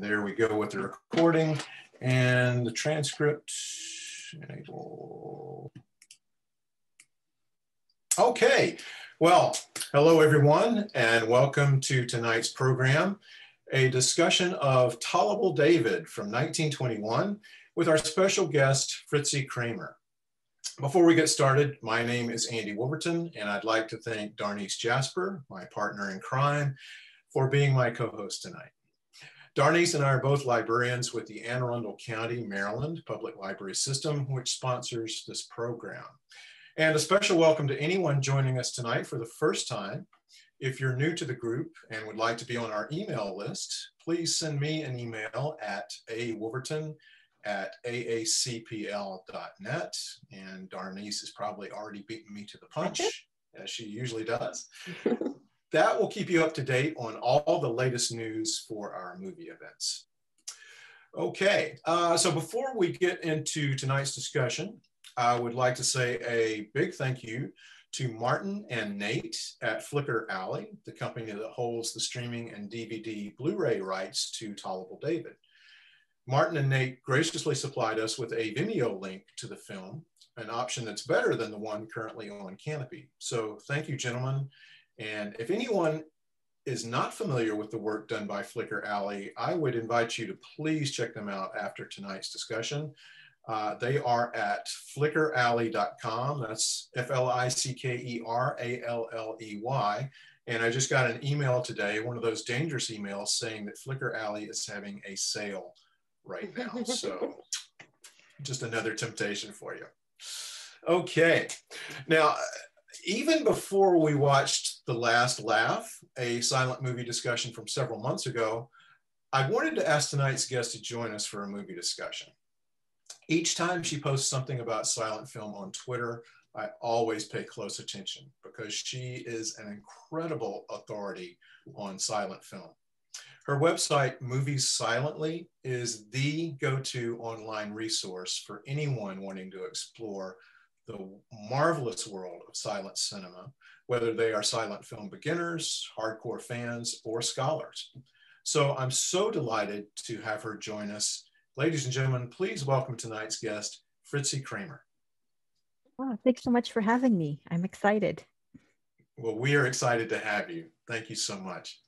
And there we go with the recording and the transcript. Enable. Okay, well, hello everyone, and welcome to tonight's program, a discussion of Tol'able David from 1921 with our special guest, Fritzi Kramer. Before we get started, my name is Andy Wolverton, and I'd like to thank Darnice Jasper, my partner in crime, for being my co-host tonight. Darnice and I are both librarians with the Anne Arundel County, Maryland Public Library System, which sponsors this program. And a special welcome to anyone joining us tonight for the first time. If you're new to the group and would like to be on our email list, please send me an email at awolverton at aacpl.net. And Darnice has probably already beaten me to the punch, as she usually does. that will keep you up to date on all the latest news for our movie events. Okay, uh, so before we get into tonight's discussion, I would like to say a big thank you to Martin and Nate at Flicker Alley, the company that holds the streaming and DVD Blu-ray rights to Tolerable David. Martin and Nate graciously supplied us with a Vimeo link to the film, an option that's better than the one currently on Kanopy. So thank you, gentlemen, and if anyone is not familiar with the work done by Flicker Alley, I would invite you to please check them out after tonight's discussion. Uh, they are at flickeralley.com. That's F L I C K E R A L L E Y. And I just got an email today, one of those dangerous emails saying that Flicker Alley is having a sale right now. So just another temptation for you. Okay. Now, even before we watched The Last Laugh, a silent movie discussion from several months ago, I wanted to ask tonight's guest to join us for a movie discussion. Each time she posts something about silent film on Twitter, I always pay close attention because she is an incredible authority on silent film. Her website, Movies Silently, is the go to online resource for anyone wanting to explore the marvelous world of silent cinema, whether they are silent film beginners, hardcore fans, or scholars. So I'm so delighted to have her join us. Ladies and gentlemen, please welcome tonight's guest, Fritzi Kramer. Wow, thanks so much for having me. I'm excited. Well, we are excited to have you. Thank you so much.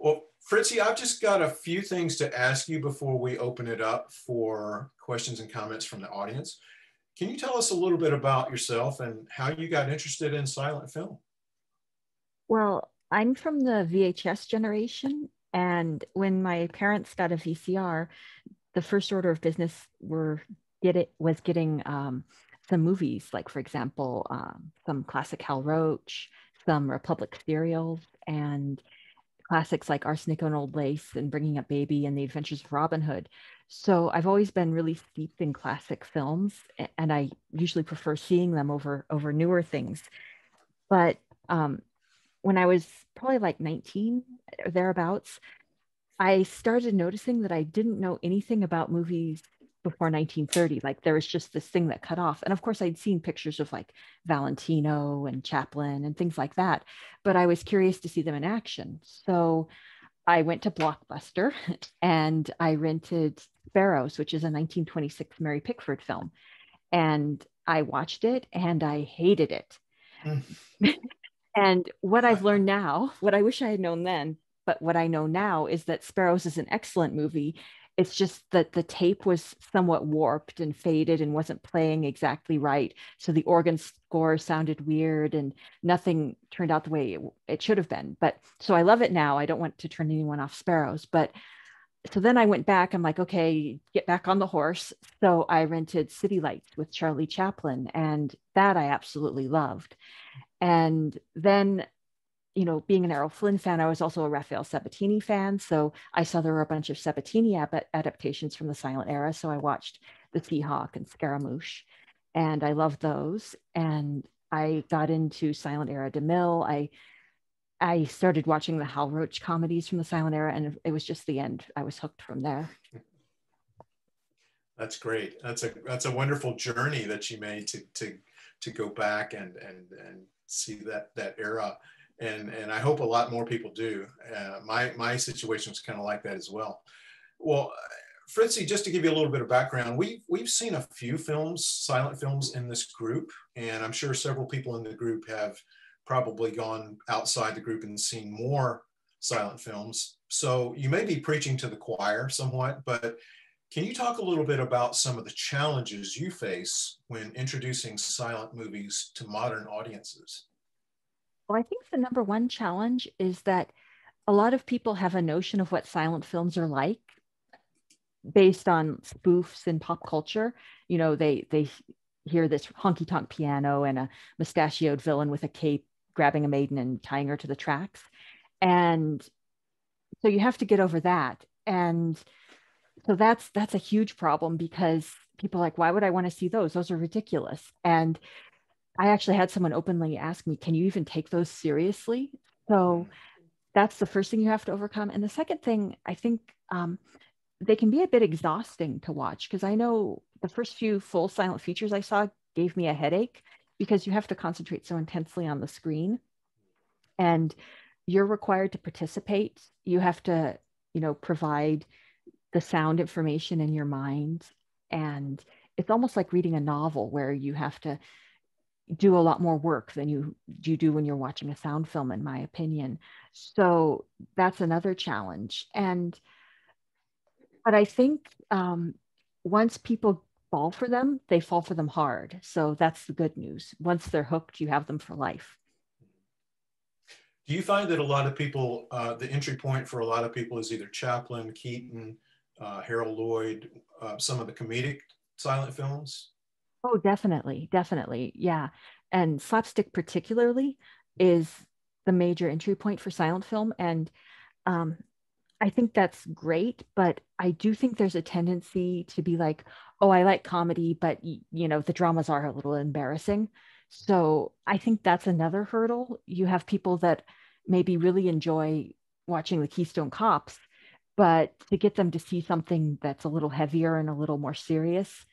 Well, Fritzi, I've just got a few things to ask you before we open it up for questions and comments from the audience. Can you tell us a little bit about yourself and how you got interested in silent film? Well, I'm from the VHS generation. And when my parents got a VCR, the first order of business were get it was getting um, some movies, like for example, um, some classic Hal Roach, some Republic serials, and classics like Arsenic and Old Lace and Bringing Up Baby and The Adventures of Robin Hood. So I've always been really steeped in classic films, and I usually prefer seeing them over over newer things. But um, when I was probably like 19 or thereabouts, I started noticing that I didn't know anything about movies before 1930 like there was just this thing that cut off. And of course i'd seen pictures of like valentino and chaplin and things like that but i was curious to see them in action. So i went to blockbuster and i rented sparrows which is a 1926 mary pickford film and i watched it and i hated it mm. and what i've learned now what i wish i had known then but what i know now is that sparrows is an excellent movie it's just that the tape was somewhat warped and faded and wasn't playing exactly right. So the organ score sounded weird and nothing turned out the way it, it should have been. But so I love it now. I don't want to turn anyone off sparrows. But so then I went back. I'm like, okay, get back on the horse. So I rented City Lights with Charlie Chaplin, and that I absolutely loved. And then you know, being an Errol Flynn fan, I was also a Rafael Sabatini fan. So I saw there were a bunch of Sabatini adaptations from the silent era. So I watched The Seahawk and Scaramouche, and I loved those. And I got into silent era DeMille. I I started watching the Hal Roach comedies from the silent era, and it was just the end. I was hooked from there. That's great. That's a that's a wonderful journey that you made to to to go back and and and see that that era and and I hope a lot more people do. Uh, my my situation was kind of like that as well. well, Fritzi, just to give you a little bit of background, we've, we've seen a few films, silent films in this group, and I'm sure several people in the group have probably gone outside the group and seen more silent films. So you may be preaching to the choir somewhat, but can you talk a little bit about some of the challenges you face when introducing silent movies to modern audiences? Well, I think the number one challenge is that a lot of people have a notion of what silent films are like based on spoofs in pop culture. You know, they they hear this honky tonk piano and a mustachioed villain with a cape grabbing a maiden and tying her to the tracks. And so you have to get over that. And so that's that's a huge problem because people like, why would I want to see those? Those are ridiculous. And I actually had someone openly ask me, can you even take those seriously? So that's the first thing you have to overcome. And the second thing, I think um, they can be a bit exhausting to watch because I know the first few full silent features I saw gave me a headache because you have to concentrate so intensely on the screen and you're required to participate. You have to, you know, provide the sound information in your mind. And it's almost like reading a novel where you have to do a lot more work than you you do when you're watching a sound film in my opinion so that's another challenge and but i think um, once people fall for them they fall for them hard so that's the good news once they're hooked you have them for life do you find that a lot of people uh, the entry point for a lot of people is either chaplin keaton uh, harold lloyd uh, some of the comedic silent films Oh, definitely, definitely. Yeah. And slapstick particularly is the major entry point for silent film. And um, I think that's great, but I do think there's a tendency to be like, oh, I like comedy, but you know, the dramas are a little embarrassing. So I think that's another hurdle. You have people that maybe really enjoy watching the Keystone Cops, but to get them to see something that's a little heavier and a little more serious,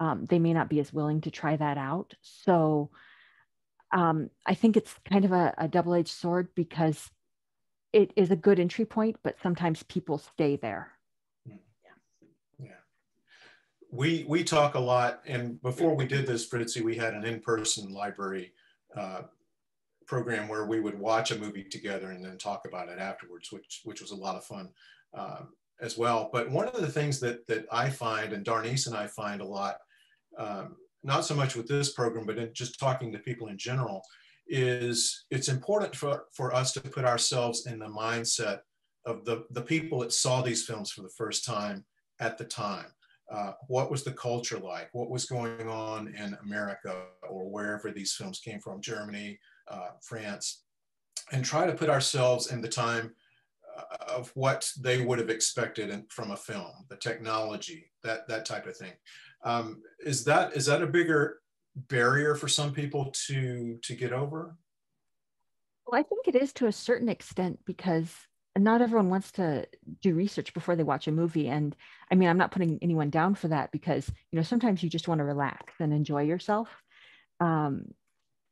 um, they may not be as willing to try that out. So um, I think it's kind of a, a double edged sword because it is a good entry point, but sometimes people stay there. Yeah. We, we talk a lot, and before we did this, Fritzi, we had an in person library uh, program where we would watch a movie together and then talk about it afterwards, which, which was a lot of fun. Um, as well. But one of the things that, that I find, and Darnice and I find a lot, um, not so much with this program, but in just talking to people in general, is it's important for, for us to put ourselves in the mindset of the, the people that saw these films for the first time at the time. Uh, what was the culture like? What was going on in America or wherever these films came from, Germany, uh, France, and try to put ourselves in the time of what they would have expected in, from a film, the technology, that that type of thing. Um, is that is that a bigger barrier for some people to to get over? Well, I think it is to a certain extent because not everyone wants to do research before they watch a movie. And I mean, I'm not putting anyone down for that because you know sometimes you just want to relax and enjoy yourself. Um,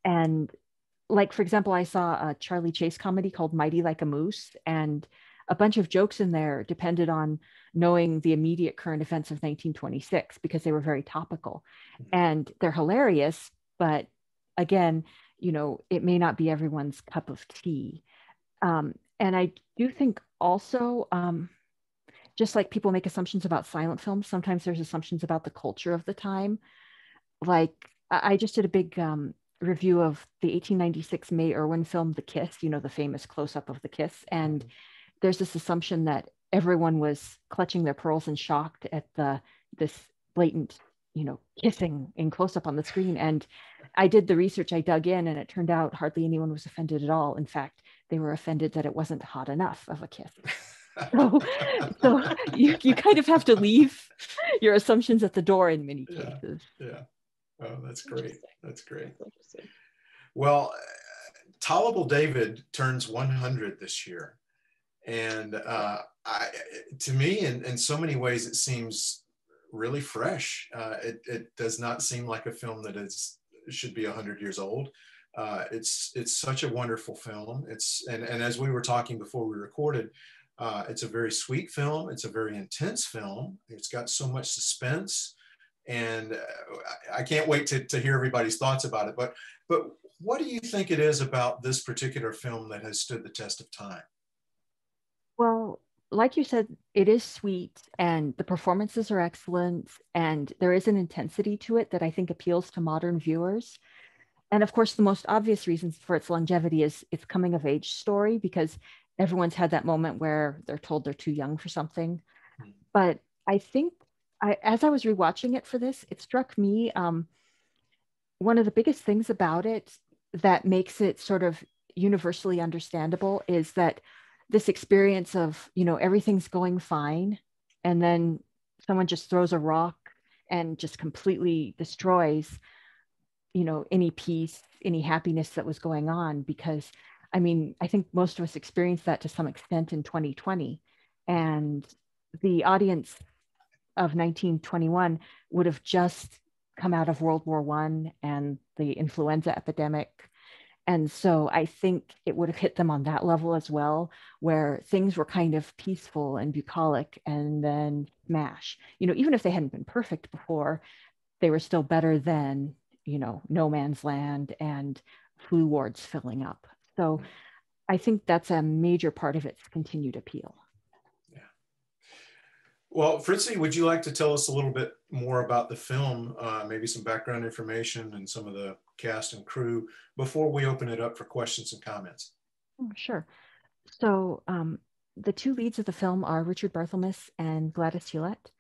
and like for example, I saw a charlie Chase comedy called Mighty Like a Moose, and a bunch of jokes in there depended on knowing the immediate current events of 1926 because they were very topical, mm-hmm. and they're hilarious. But again, you know, it may not be everyone's cup of tea. Um, and I do think also, um, just like people make assumptions about silent films, sometimes there's assumptions about the culture of the time. Like I just did a big um, review of the 1896 May Irwin film, The Kiss, you know, the famous close up of the kiss. And mm-hmm. There's this assumption that everyone was clutching their pearls and shocked at the this blatant, you know, kissing in close up on the screen. And I did the research, I dug in, and it turned out hardly anyone was offended at all. In fact, they were offended that it wasn't hot enough of a kiss. so, so you, you kind of have to leave your assumptions at the door in many cases. Yeah. yeah. Oh, that's great. That's great. Well, Tol'able David turns 100 this year. And uh, I, to me, in, in so many ways, it seems really fresh. Uh, it, it does not seem like a film that is should be 100 years old. Uh, it's it's such a wonderful film. It's and, and as we were talking before we recorded, Uh, it's a very sweet film. It's a very intense film. It's got so much suspense, and uh, I can't wait to, to hear everybody's thoughts about it. But but what do you think it is about this particular film that has stood the test of time? Well, like you said, it is sweet and the performances are excellent, and there is an intensity to it that I think appeals to modern viewers. And of course, the most obvious reasons for its longevity is its coming of age story because everyone's had that moment where they're told they're too young for something. Hmm. But I think I, as I was rewatching it for this, it struck me um, one of the biggest things about it that makes it sort of universally understandable is that this experience of you know everything's going fine and then someone just throws a rock and just completely destroys you know any peace any happiness that was going on because i mean i think most of us experienced that to some extent in 2020 and the audience of 1921 would have just come out of world war one and the influenza epidemic and so I think it would have hit them on that level as well, where things were kind of peaceful and bucolic and then mash. You know, even if they hadn't been perfect before, they were still better than, you know, no man's land and flu wards filling up. So I think that's a major part of its continued appeal. Yeah. Well, Fritzi, would you like to tell us a little bit more about the film, uh, maybe some background information and some of the cast and crew before we open it up for questions and comments? Oh, sure. So um, the two leads of the film are Richard Barthelmess and Gladys Hulette.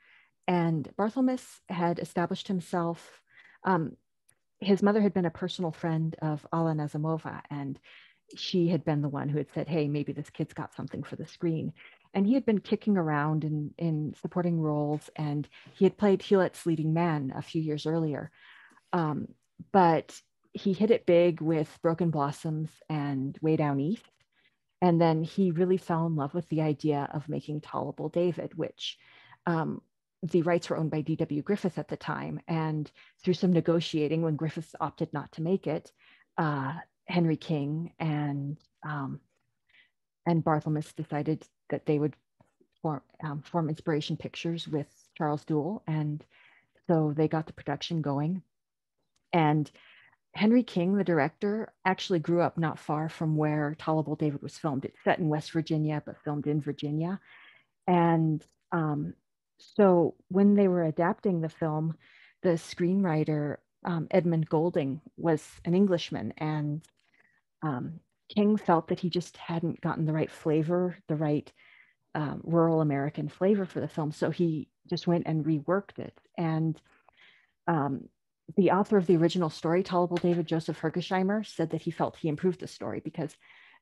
And Barthelmess had established himself, um, his mother had been a personal friend of Alla Nazimova, and she had been the one who had said, hey, maybe this kid's got something for the screen and he had been kicking around in, in supporting roles and he had played Hulette's leading man a few years earlier. Um, but he hit it big with Broken Blossoms and Way Down East. And then he really fell in love with the idea of making Tol'able David, which um, the rights were owned by D.W. Griffith at the time. And through some negotiating, when Griffith opted not to make it, uh, Henry King and um, and Barthelmess decided that they would form, um, form Inspiration Pictures with Charles Duell. And so they got the production going. And Henry King, the director, actually grew up not far from where Tol'able David was filmed. It's set in West Virginia, but filmed in Virginia. And um, so when they were adapting the film, the screenwriter, um, Edmund Goulding, was an Englishman. And um, King felt that he just hadn't gotten the right flavor, the right um, rural American flavor for the film. So he just went and reworked it. And um, the author of the original story, Tol'able David Joseph Hergesheimer, said that he felt he improved the story because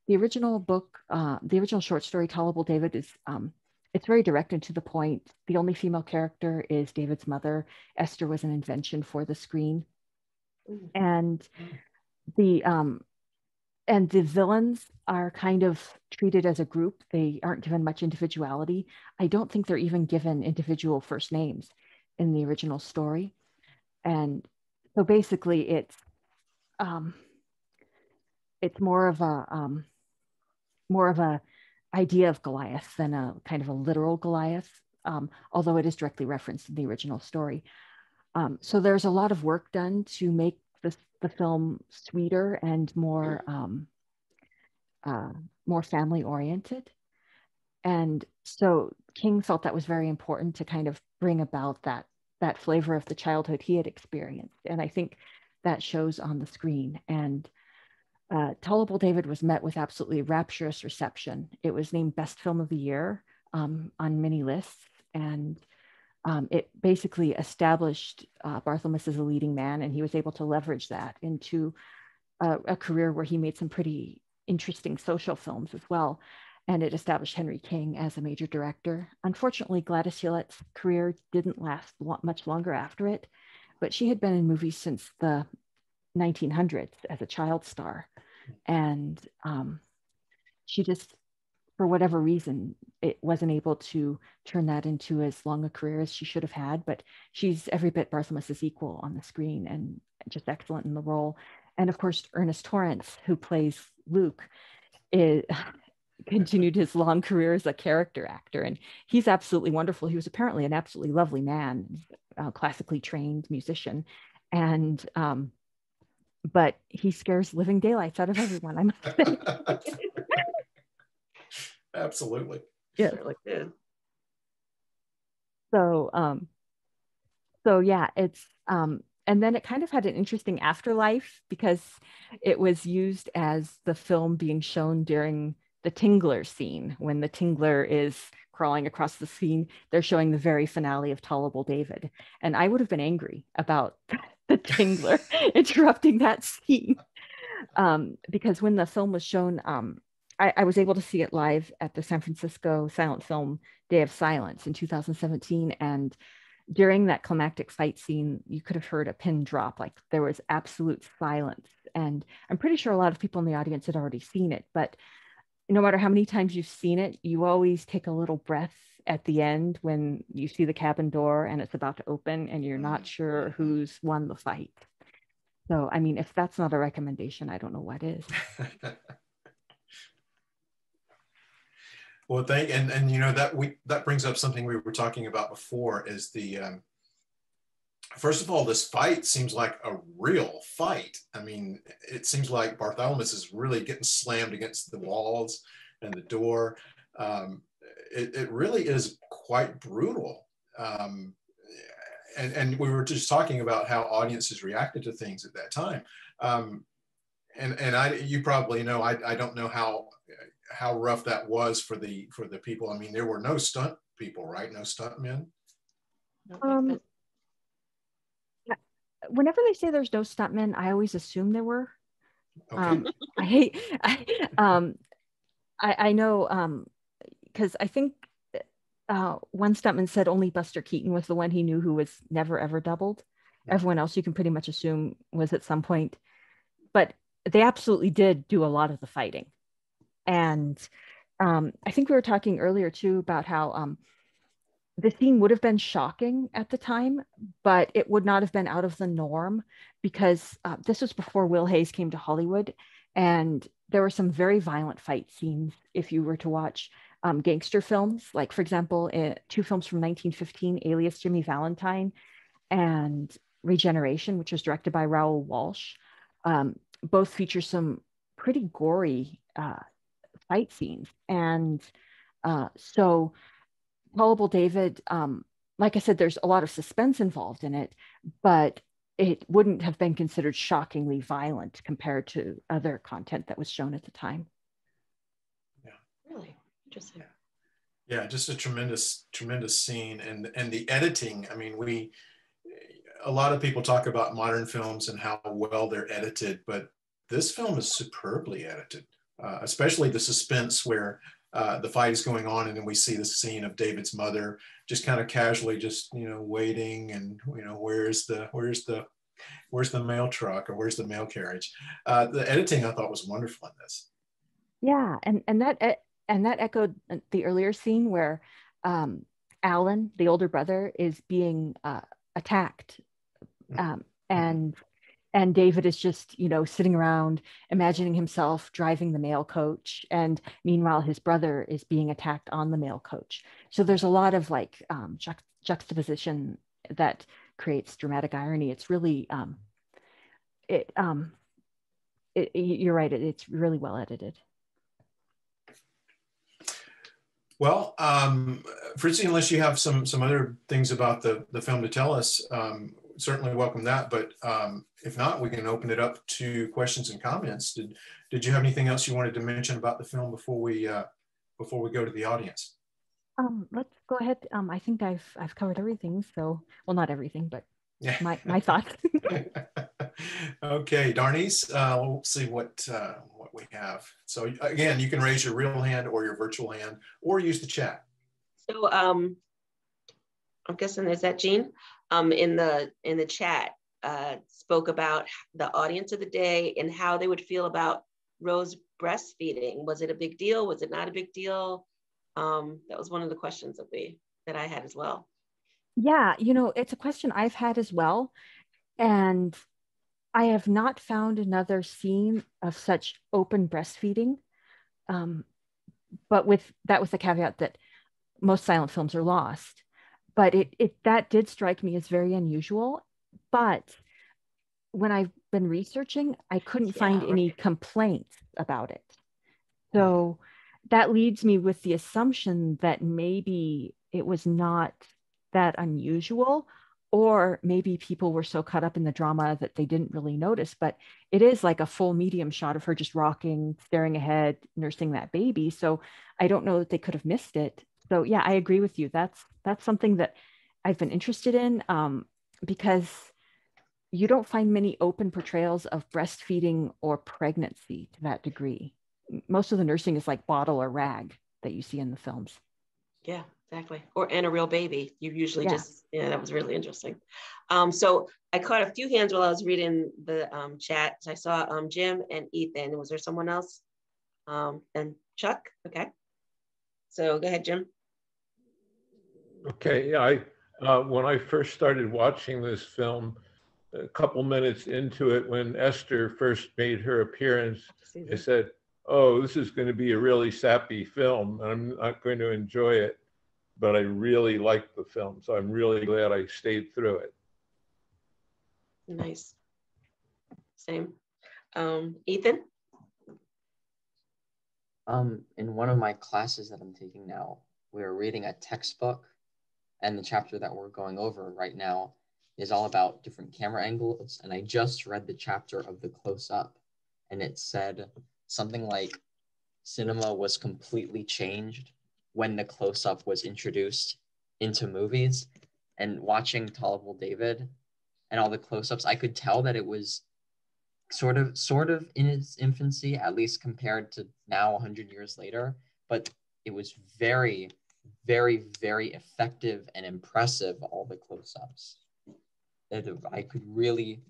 the original book, uh, the original short story, Tol'able David, is um, it's very direct and to the point. The only female character is David's mother. Esther was an invention for the screen, mm-hmm. and the um, and the villains are kind of treated as a group. They aren't given much individuality. I don't think they're even given individual first names in the original story. And so basically it's um, it's more of a um, more of a idea of Goliath than a kind of a literal Goliath, um, although it is directly referenced in the original story. Um, so there's a lot of work done to make the, the film sweeter and more um, uh, more family oriented. And so King felt that was very important to kind of bring about that that flavor of the childhood he had experienced. And I think that shows on the screen. And uh, Tol'able David was met with absolutely rapturous reception. It was named Best Film of the Year um, on many lists. And um, it basically established uh, Barthelmess as a leading man, and he was able to leverage that into a, a, career where he made some pretty interesting social films as well. And it established Henry King as a major director. Unfortunately, Gladys Hulette's career didn't last much longer after it, but she had been in movies since the 1900s as a child star. And um, she just for whatever reason, it wasn't able to turn that into as long a career as she should have had. But she's every bit Barthelmess's equal on the screen and just excellent in the role. And of course, Ernest Torrence, who plays Luke, is, continued his long career as a character actor. And he's absolutely wonderful. He was apparently an absolutely lovely man, classically trained musician. And, um, but he scares living daylights out of everyone. I must say. Absolutely. Yeah. Really good. So, um, so yeah, it's, um, and then it kind of had an interesting afterlife because it was used as the film being shown during the Tingler scene when the Tingler is crawling across the scene. They're showing the very finale of Tolerable David, and I would have been angry about the Tingler interrupting that scene um, because when the film was shown, um, I, I, was able to see it live at the San Francisco Silent Film Day of Silence in 2017, and during that climactic fight scene, you could have heard a pin drop. Like there was absolute silence. And I'm pretty sure a lot of people in the audience had already seen it, but no matter how many times you've seen it, you always take a little breath at the end when you see the cabin door and it's about to open and you're not sure who's won the fight. So, I mean, if that's not a recommendation, I don't know what is. Well, thank and and you know that we that brings up something we were talking about before is the um, first of all this fight seems like a real fight. I mean, it seems like Bartholomew is really getting slammed against the walls and the door. Um, it, it really is quite brutal. Um, and, and we were just talking about how audiences reacted to things at that time. Um, and and I, you probably know, I, I don't know how how rough that was for the for the people. I mean, there were no stunt people, right? No stunt men. Um, whenever they say there's no stuntmen, I always assume there were. Okay. Um, I hate. I, um, I, I know um, because I think uh, one stuntman said only Buster Keaton was the one he knew who was never ever doubled. Everyone else you can pretty much assume was at some point, but they absolutely did do a lot of the fighting. And um, I think we were talking earlier too about how um, the scene would have been shocking at the time, but it would not have been out of the norm because uh, this was before Will Hays came to Hollywood. And there were some very violent fight scenes if you were to watch um, gangster films, like, for example, uh, two films from 1915 Alias Jimmy Valentine and Regeneration, which was directed by Raoul Walsh. Um, both feature some pretty gory uh, fight scenes. And uh, so Tolerable David, um, like I said, there's a lot of suspense involved in it, but it wouldn't have been considered shockingly violent compared to other content that was shown at the time. Yeah. Really interesting. Yeah. yeah, just a tremendous, tremendous scene, and and the editing. I mean, we a lot of people talk about modern films and how well they're edited, but this film is superbly edited uh, especially the suspense where uh, the fight is going on and then we see the scene of David's mother just kind of casually just you know waiting and you know where's the where's the where's the mail truck or where's the mail carriage uh, the editing I thought was wonderful in this yeah and and that and that echoed the earlier scene where um, Alan the older brother is being uh, attacked mm-hmm. um, and and David is just, you know, sitting around imagining himself driving the mail coach. And meanwhile, his brother is being attacked on the mail coach. So there's a lot of like um, ju- juxtaposition that creates dramatic irony. It's really, um, it, um, it, you're right, it, it's really well edited. Well, um, Fritzi, unless you have some some other things about the, the film to tell us, um, certainly welcome that. But um, if not, we can open it up to questions and comments. Did Did you have anything else you wanted to mention about the film before we uh, before we go to the audience? Um, let's go ahead. Um, I think I've I've covered everything. So, well, not everything, but my my thoughts. okay, Darnice, uh, we'll see what uh, what we have. So again, you can raise your real hand or your virtual hand, or use the chat. So um, I'm guessing is that Jean um, in the in the chat uh, spoke about the audience of the day and how they would feel about Rose breastfeeding. Was it a big deal? Was it not a big deal? Um, that was one of the questions that we that I had as well. Yeah, you know, it's a question I've had as well, and I have not found another scene of such open breastfeeding. Um, but with that with the caveat that most silent films are lost. But it, it that did strike me as very unusual. But when I've been researching, I couldn't yeah, find right. any complaints about it. So hmm. that leads me with the assumption that maybe it was not that unusual or maybe people were so caught up in the drama that they didn't really notice but it is like a full medium shot of her just rocking staring ahead nursing that baby so i don't know that they could have missed it so yeah i agree with you that's that's something that i've been interested in um, because you don't find many open portrayals of breastfeeding or pregnancy to that degree. Most of the nursing is like bottle or rag that you see in the films. Yeah exactly. Or and a real baby. You usually yeah. just yeah that was really interesting. Um, so i caught a few hands while i was reading the um, chat. I saw um, jim and ethan. Was there someone else? Um, and chuck? Okay. So go ahead jim okay i uh, when i first started watching this film a couple minutes into it when esther first made her appearance i said oh this is going to be a really sappy film i'm not going to enjoy it but I really liked the film. So I'm really glad I stayed through it. Nice. Same. Um, Ethan? Um, in one of my classes that I'm taking now, we're reading a textbook, and the chapter that we're going over right now is all about different camera angles. And I just read the chapter of the close up, and it said something like cinema was completely changed when the close up was introduced into movies and watching Tall David and all the close ups, I could tell that it was sort of sort of in its infancy, at least compared to now 100 years later. But it was very, very, very effective and impressive. All the close ups. I could really,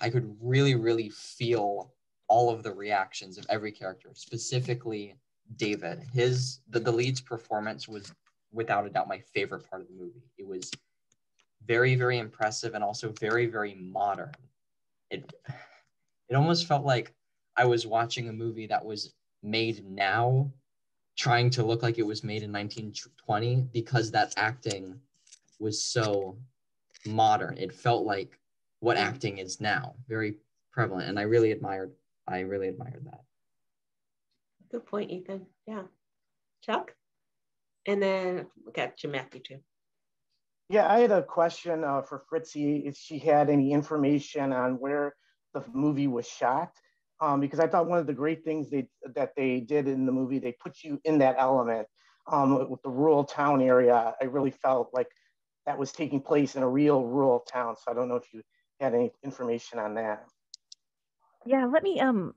I could really, really feel all of the reactions of every character, specifically David. His the, the lead's performance was without a doubt my favorite part of the movie. It was very, very impressive and also very, very modern. It it almost felt like I was watching a movie that was made now, trying to look like it was made in 1920 because that acting was so modern. It felt like what acting is now, very prevalent. And I really admired, I really admired that. Good point, Ethan. Yeah. Chuck? And then we got you, Matthew, too. Yeah, I had a question uh, for Fritzi if she had any information on where the movie was shot. Um, because I thought one of the great things they that they did in the movie, they put you in that element um, with the rural town area. I really felt like that was taking place in a real rural town. So I don't know if you had any information on that. Yeah, let me um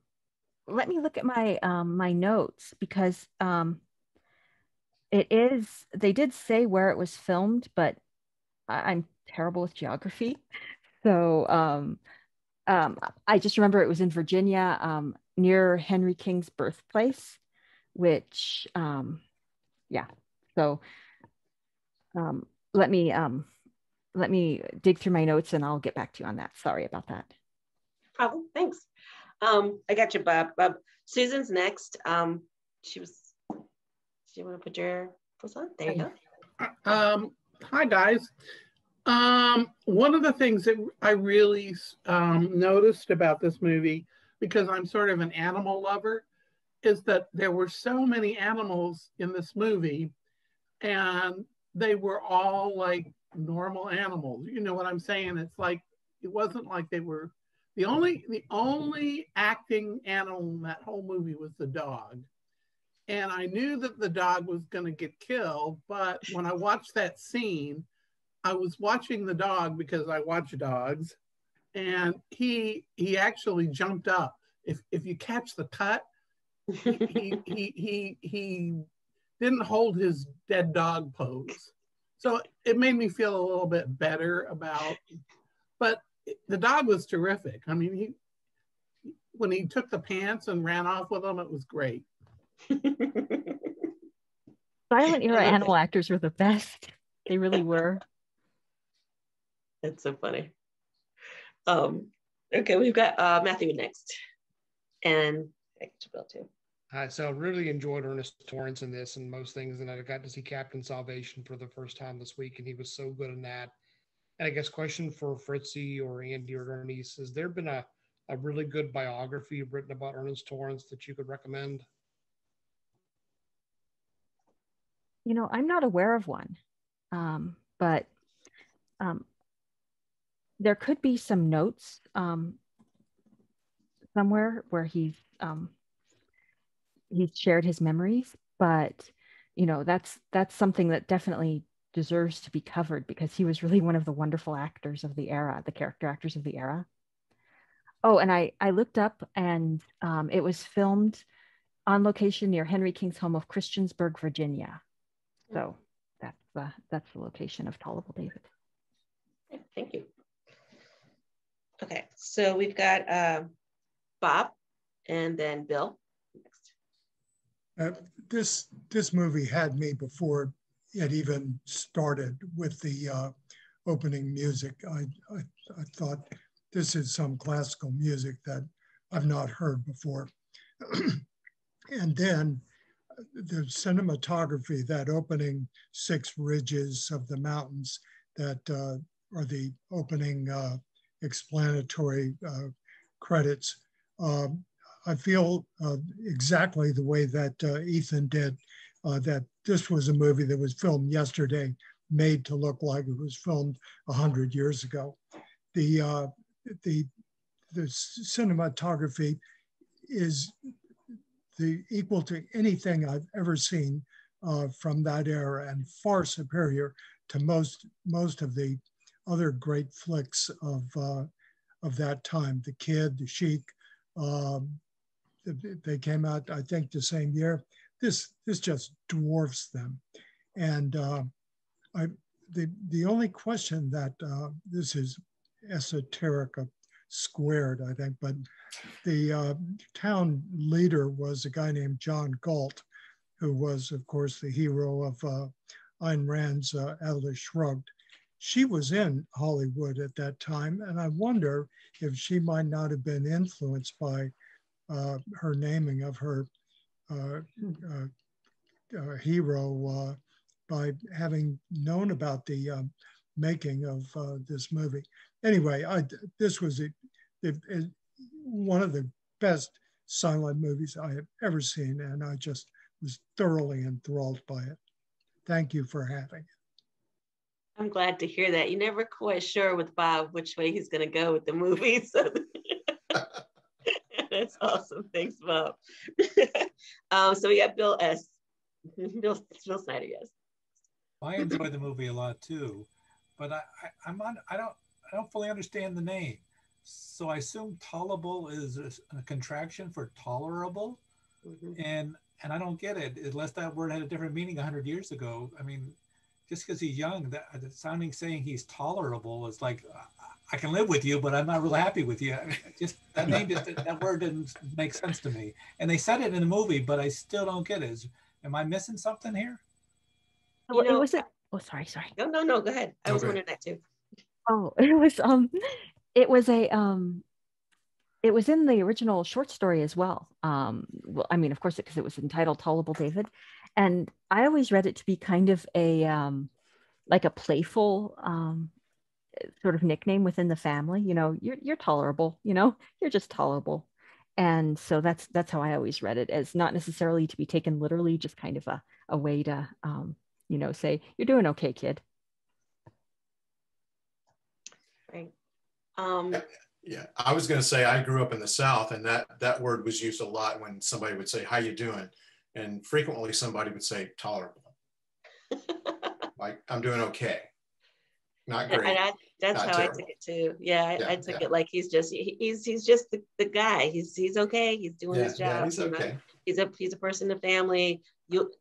let me look at my um, my notes because um, it is they did say where it was filmed, but I, am terrible with geography, so um, um, I just remember it was in Virginia um, near Henry King's birthplace, which um, yeah. So um, let me um, let me dig through my notes and I'll get back to you on that. Sorry about that. Problem. Thanks. Um, I got you, Bob. Bob. Susan's next. Um, she was. Do you want to put your clothes on? There you go. Um, hi guys. Um, one of the things that I really um, noticed about this movie, because I'm sort of an animal lover, is that there were so many animals in this movie, and they were all like normal animals. You know what I'm saying? It's like it wasn't like they were the only the only acting animal in that whole movie was the dog. And I knew that the dog was going to get killed, but when I watched that scene, I was watching the dog because I watch dogs, and he he actually jumped up. If if you catch the cut, he he he he didn't hold his dead dog pose. So it made me feel a little bit better about but the dog was terrific. I mean, he when he took the pants and ran off with them, it was great. Silent era animal actors were the best. They really were. That's so funny. Um, okay, we've got uh, Matthew next, and Bill too. Uh, so I really enjoyed Ernest Torrence in this and most things, and I got to see Captain Salvation for the first time this week, and he was so good in that. And I guess question for Fritzi or Andy or Bernice: Has there been a a really good biography written about Ernest Torrence that you could recommend? You know, I'm not aware of one, um, but um, there could be some notes um, somewhere where he's um, he's shared his memories. But you know, that's that's something that definitely deserves to be covered because he was really one of the wonderful actors of the era, the character actors of the era. Oh, and I I looked up and um, it was filmed on location near Henry King's home of Christiansburg, Virginia. So that's the that's the location of Tolerable David. Thank you. Okay, so we've got uh, Bob and then Bill. Uh, this this movie had me before it even started with the uh, opening music. I, I, I thought this is some classical music that I've not heard before. and then the cinematography, that opening six ridges of the mountains that uh, are the opening uh, explanatory uh, credits. Um, I feel uh, exactly the way that uh, Ethan did, uh, that this was a movie that was filmed yesterday, made to look like it was filmed 100 years ago. The the the cinematography is the equal to anything I've ever seen uh, from that era and far superior to most most of the other great flicks of uh, of that time. The Kid, The Sheik, um, they came out I think the same year. This this just dwarfs them, and uh, I the the only question that uh, this is esoteric squared, I think. But the uh, town leader was a guy named John Galt, who was, of course, the hero of uh, Ayn Rand's uh, Atlas Shrugged. She was in Hollywood at that time, and I wonder if she might not have been influenced by uh, her naming of her uh, uh, uh hero uh, by having known about the um, making of this movie anyway, I, this was a, a, a, one of the best silent movies I have ever seen, and I just was thoroughly enthralled by it. Thank you for having it. I'm glad to hear that. You're never quite sure with Bob which way he's going to go with the movie. So that's awesome. Thanks, Bob. um, so we got Bill S. Bill, Bill Snyder, yes. I enjoy the movie a lot too, but I, I, I'm on. I don't. I don't fully understand the name. So I assume tolerable is a, a contraction for tolerable. Mm-hmm. And and I don't get it unless that word had a different meaning 100 years ago. I mean, just because he's young, that, that sounding saying he's tolerable is like, I can live with you, but I'm not really happy with you. Just that name, just, that word didn't make sense to me. And they said it in the movie, but I still don't get it. Is, am I missing something here? You know, it was a, oh, sorry, sorry. No, no, no, go ahead. I was wondering that too. Oh, it was um, it was a um, it was in the original short story as well. Um, well, I mean, of course, because it, it, was entitled "Tolerable David," and I always read it to be kind of a um, like a playful um, sort of nickname within the family. You know, you're you're tolerable. You know, you're just tolerable, and so that's that's how I always read it as not necessarily to be taken literally, just kind of a a way to um, you know say you're doing okay, kid. right? Um, yeah, I was going to say I grew up in the South, and that that word was used a lot when somebody would say, "How you doing?" And frequently somebody would say, "Tolerable." like I'm doing okay, not great. And I, that's how terrible. I took it too. Yeah, I, yeah, I took yeah. it like he's just he's he's just the, the guy. He's he's okay. He's doing yeah, his job. he's okay. Know? He's a he's a person in the family. You,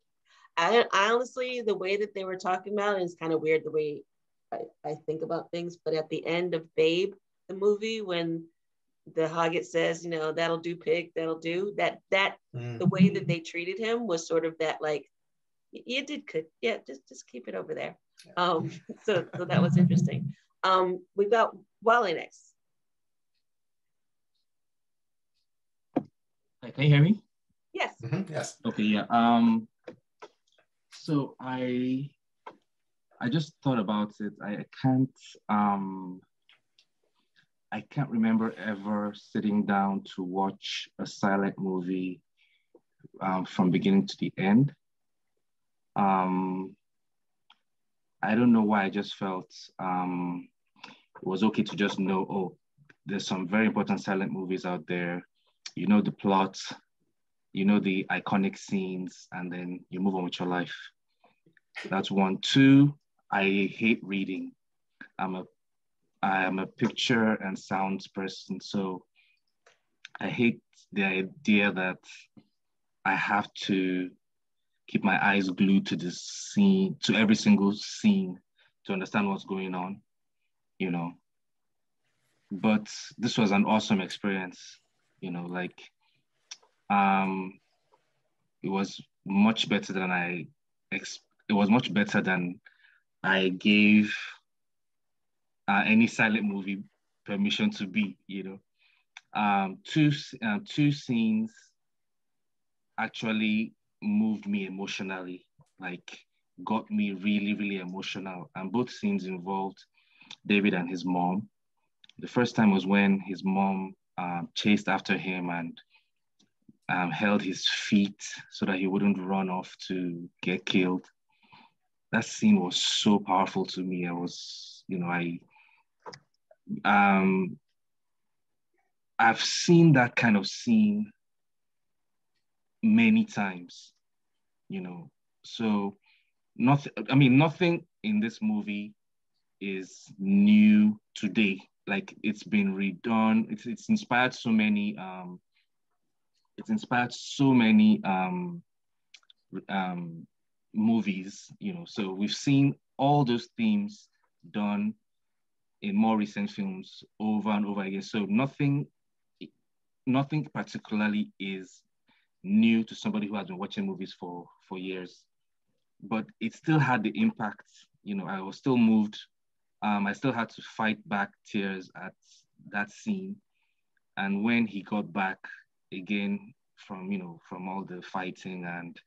I, I honestly the way that they were talking about it is kind of weird. The way I, I think about things. But at the end of Babe, the movie, when the Hoggett says, you know, that'll do, pig, that'll do. That that mm. the way that they treated him was sort of that like, you did good, yeah, just just keep it over there. Um, so so that was interesting. Um, we've got Wally next. Can you hear me? Yes. Mm-hmm. Yes. Okay. Yeah. Um. So I, I just thought about it. I can't. Um. I can't remember ever sitting down to watch a silent movie um, from beginning to the end. Um, I don't know why I just felt um, it was okay to just know, oh, there's some very important silent movies out there. You know the plot, you know the iconic scenes, and then you move on with your life. That's one. Two, I hate reading. I'm a I am a picture and sounds person, so I hate the idea that I have to keep my eyes glued to the scene, to every single scene to understand what's going on, you know. But this was an awesome experience, you know, like um it was much better than I it was much better than I gave uh, any silent movie permission to be, you know. Um, two, uh, two scenes actually moved me emotionally, like got me really, really emotional. And both scenes involved David and his mom. The first time was when his mom um, chased after him and um, held his feet so that he wouldn't run off to get killed. That scene was so powerful to me. I was, you know, I, um, I've seen that kind of scene many times, you know. So nothing I mean nothing in this movie is new today. Like it's been redone. It's it's inspired so many um it's inspired so many um um movies, you know. So we've seen all those themes done in more recent films over and over again. So nothing nothing particularly is new to somebody who has been watching movies for for years. But it still had the impact you know i was still moved. Um, i still had to fight back tears at that scene. And when he got back again from you know from all the fighting and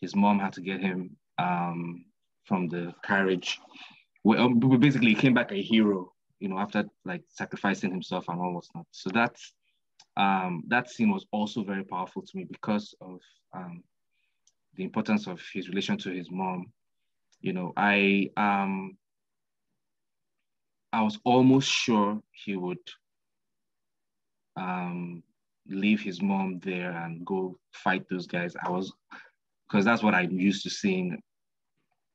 his mom had to get him um, from the carriage we, um, basically he came back a hero you know after like sacrificing himself and all whatnot so that's um, that scene was also very powerful to me because of um, the importance of his relation to his mom. You know, I um, I was almost sure he would um, leave his mom there and go fight those guys. I was because that's what I'm used to seeing.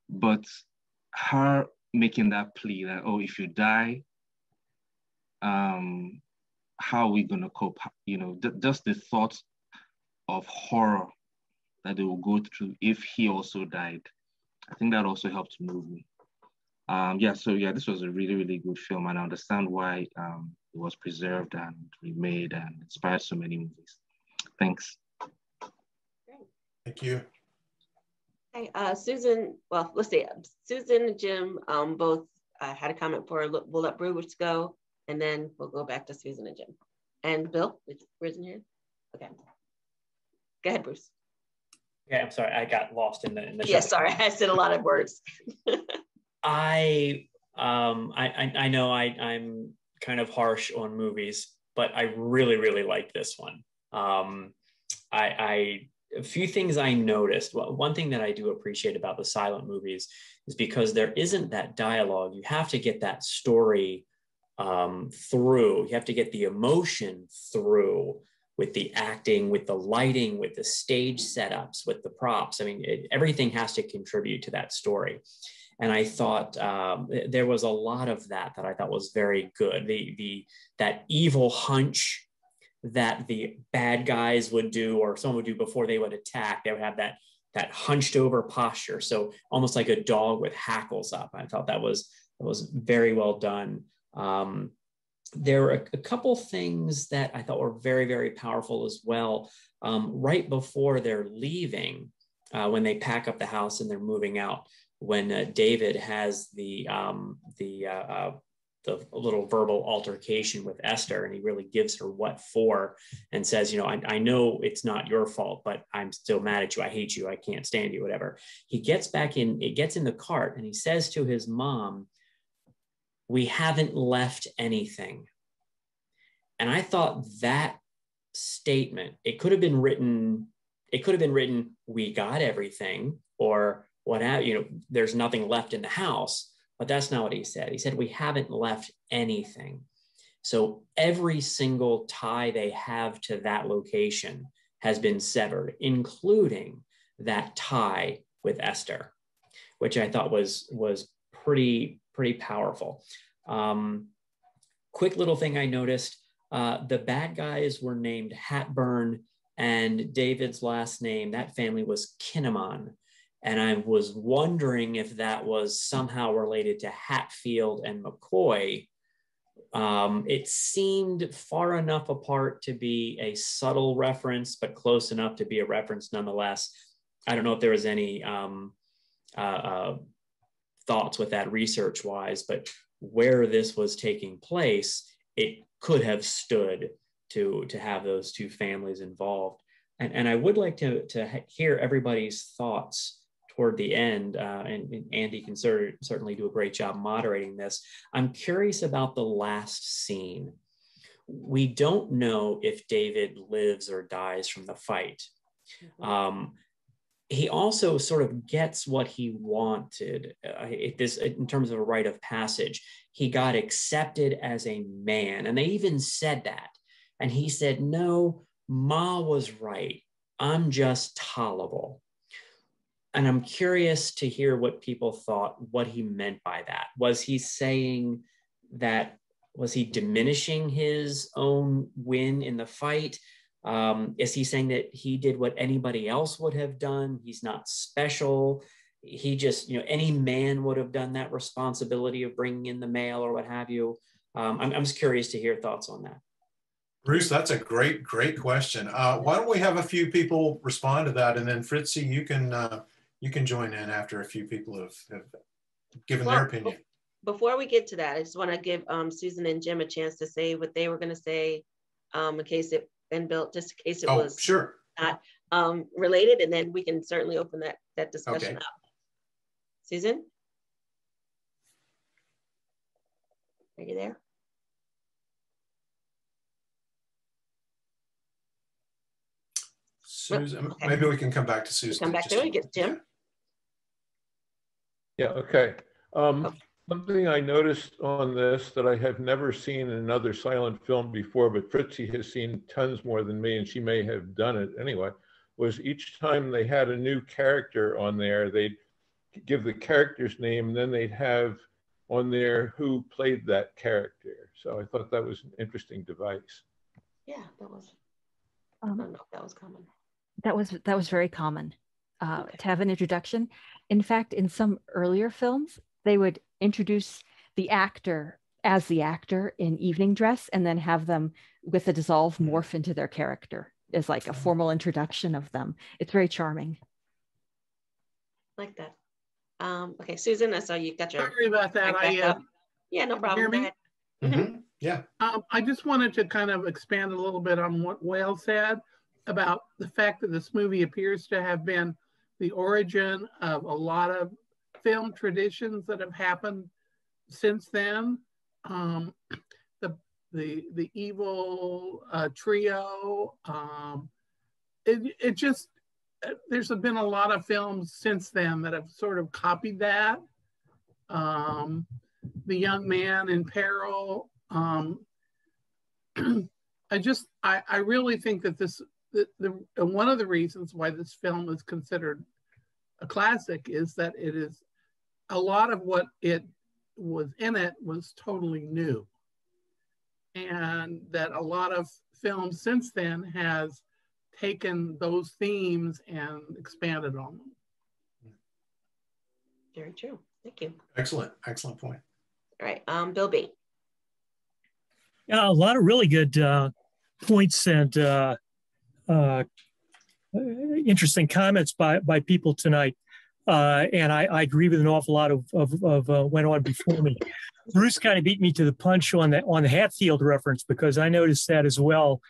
But her making that plea that oh, if you die, um, how are we going to cope? You know, th- just the thought of horror that they will go through if he also died. I think that also helped move me. Um, yeah, so yeah, this was a really, really good film, and I understand why um, it was preserved and remade and inspired so many movies. Thanks. Thank you. Hey, uh, Susan, well, let's see, Susan and Jim um, both uh, had a comment for We'll Let Bruce Go and then we'll go back to Susan and Jim. And Bill, where's in here? Okay. Go ahead, Bruce. Yeah, I'm sorry, I got lost in the. In the yeah, sorry, I said a lot of words. I um I, I, I know I I'm kind of harsh on movies, but I really really like this one. Um, I I a few things I noticed. Well, one thing that I do appreciate about the silent movies is because there isn't that dialogue. You have to get that story um, through. You have to get the emotion through with the acting, with the lighting, with the stage setups, with the props. I mean, it, everything has to contribute to that story. And I thought um, there was a lot of that that I thought was very good. The the that evil hunch that the bad guys would do, or someone would do before they would attack. They would have that that hunched over posture, so almost like a dog with hackles up. I thought that was that was very well done. Um, there are a, couple things that I thought were very, very powerful as well. Um, right before they're leaving, uh, when they pack up the house and they're moving out, when uh, David has the um, the uh, uh the little verbal altercation with Esther, and he really gives her what for, and says, you know, I, I know it's not your fault, but I'm still mad at you. I hate you. I can't stand you. Whatever. He gets back in. It gets in the cart, and he says to his mom, "We haven't left anything." And I thought that statement. It could have been written. It could have been written, "We got everything," or what have you know. There's nothing left in the house but that's not what he said. He said, We haven't left anything. So every single tie they have to that location has been severed, including that tie with Esther, which I thought was, was pretty, pretty powerful. Um, quick little thing I noticed uh, the bad guys were named Hatburn, and David's last name, that family was Kinemon. And I was wondering if that was somehow related to Hatfield and McCoy. Um, it seemed far enough apart to be a subtle reference, but close enough to be a reference nonetheless. I don't know if there was any um, uh, uh, thoughts with that research wise, but where this was taking place, it could have stood to, to have those two families involved. And, and I would like to, to hear everybody's thoughts toward the end, uh, and, and, Andy can cer- certainly do a great job moderating this. I'm curious about the last scene. We don't know if David lives or dies from the fight. Mm-hmm. Um, he also sort of gets what he wanted uh, this in terms of a rite of passage he got accepted as a man and they even said that and he said no ma was right i'm just tolerable and I'm curious to hear what people thought, what he meant by that. Was he saying that, was he diminishing his own win in the fight? Um, is he saying that he did what anybody else would have done? He's not special. He just, you know, any man would have done that responsibility of bringing in the mail or what have you. Um, I'm, I'm just curious to hear thoughts on that. Bruce, that's a great, great question. Uh, why don't we have a few people respond to that, and then Fritzi, you can uh, you can join in after a few people have, have given well, their opinion. Before we get to that, I just want to give um, Susan and Jim a chance to say what they were going to say um, in case it been built, just in case it oh, was sure. not um, related, and then we can certainly open that that discussion okay. up. Susan, are you there? Susan, okay. maybe we can come back to Susan. Come back to it, get Jim. Yeah, okay. Um, okay. Something I noticed on this that I have never seen in another silent film before, but Fritzi has seen tons more than me, and she may have done it anyway, was each time they had a new character on there, they'd give the character's name, and then they'd have on there who played that character. So I thought that was an interesting device. Yeah, that was. Um, I don't know if that was common. That was that was very common uh, okay. to have an introduction. In fact, in some earlier films, they would introduce the actor as the actor in evening dress and then have them with a dissolve hmm. morph into their character as like a hmm. formal introduction of them. It's very charming. Like that. Um, okay, Susan, I saw you got your. Sorry about that. I, uh, yeah, no problem. Hear me? Mm-hmm. Yeah. Um, I just wanted to kind of expand a little bit on what Wale said about the fact that this movie appears to have been the origin of a lot of film traditions that have happened since then. Um, the the the evil uh, trio. Um, it it just uh, there's been a lot of films since then that have sort of copied that. Um, the young man in peril. Um, I just I, I really think that this the, the one of the reasons why this film is considered a classic is that it is a lot of what it was in it was totally new. And that a lot of films since then has taken those themes and expanded on them. Very true. Thank you. Excellent. Excellent point. All right. Um bill b. Yeah a lot of really good uh points and uh uh, interesting comments by, by people tonight. Uh, and I, I, agree with an awful lot of, of, of uh, went on before me. Bruce kind of beat me to the punch on the on the Hatfield reference because I noticed that as well,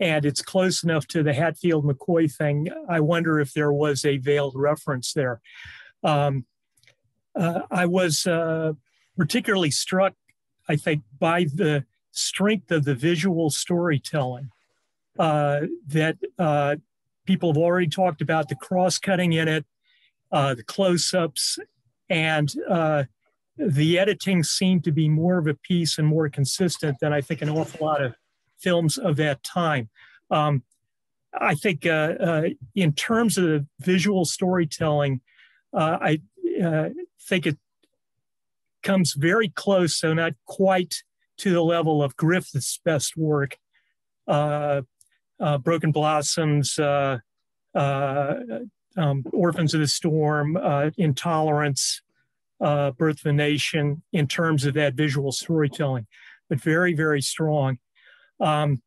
and it's close enough to the Hatfield McCoy thing. I wonder if there was a veiled reference there. Um, uh, I was uh, particularly struck, I think, by the strength of the visual storytelling uh, that uh, people have already talked about the cross cutting in it, uh, the close ups, and uh, the editing seemed to be more of a piece and more consistent than I think an awful lot of films of that time. Um, I think uh, uh, in terms of the visual storytelling, I think it comes very close, so not quite to the level of Griffith's best work. Uh, uh, Broken Blossoms, uh, uh um, Orphans of the Storm, uh, Intolerance, uh, Birth of a Nation, in terms of that visual storytelling, but very, very strong. Um,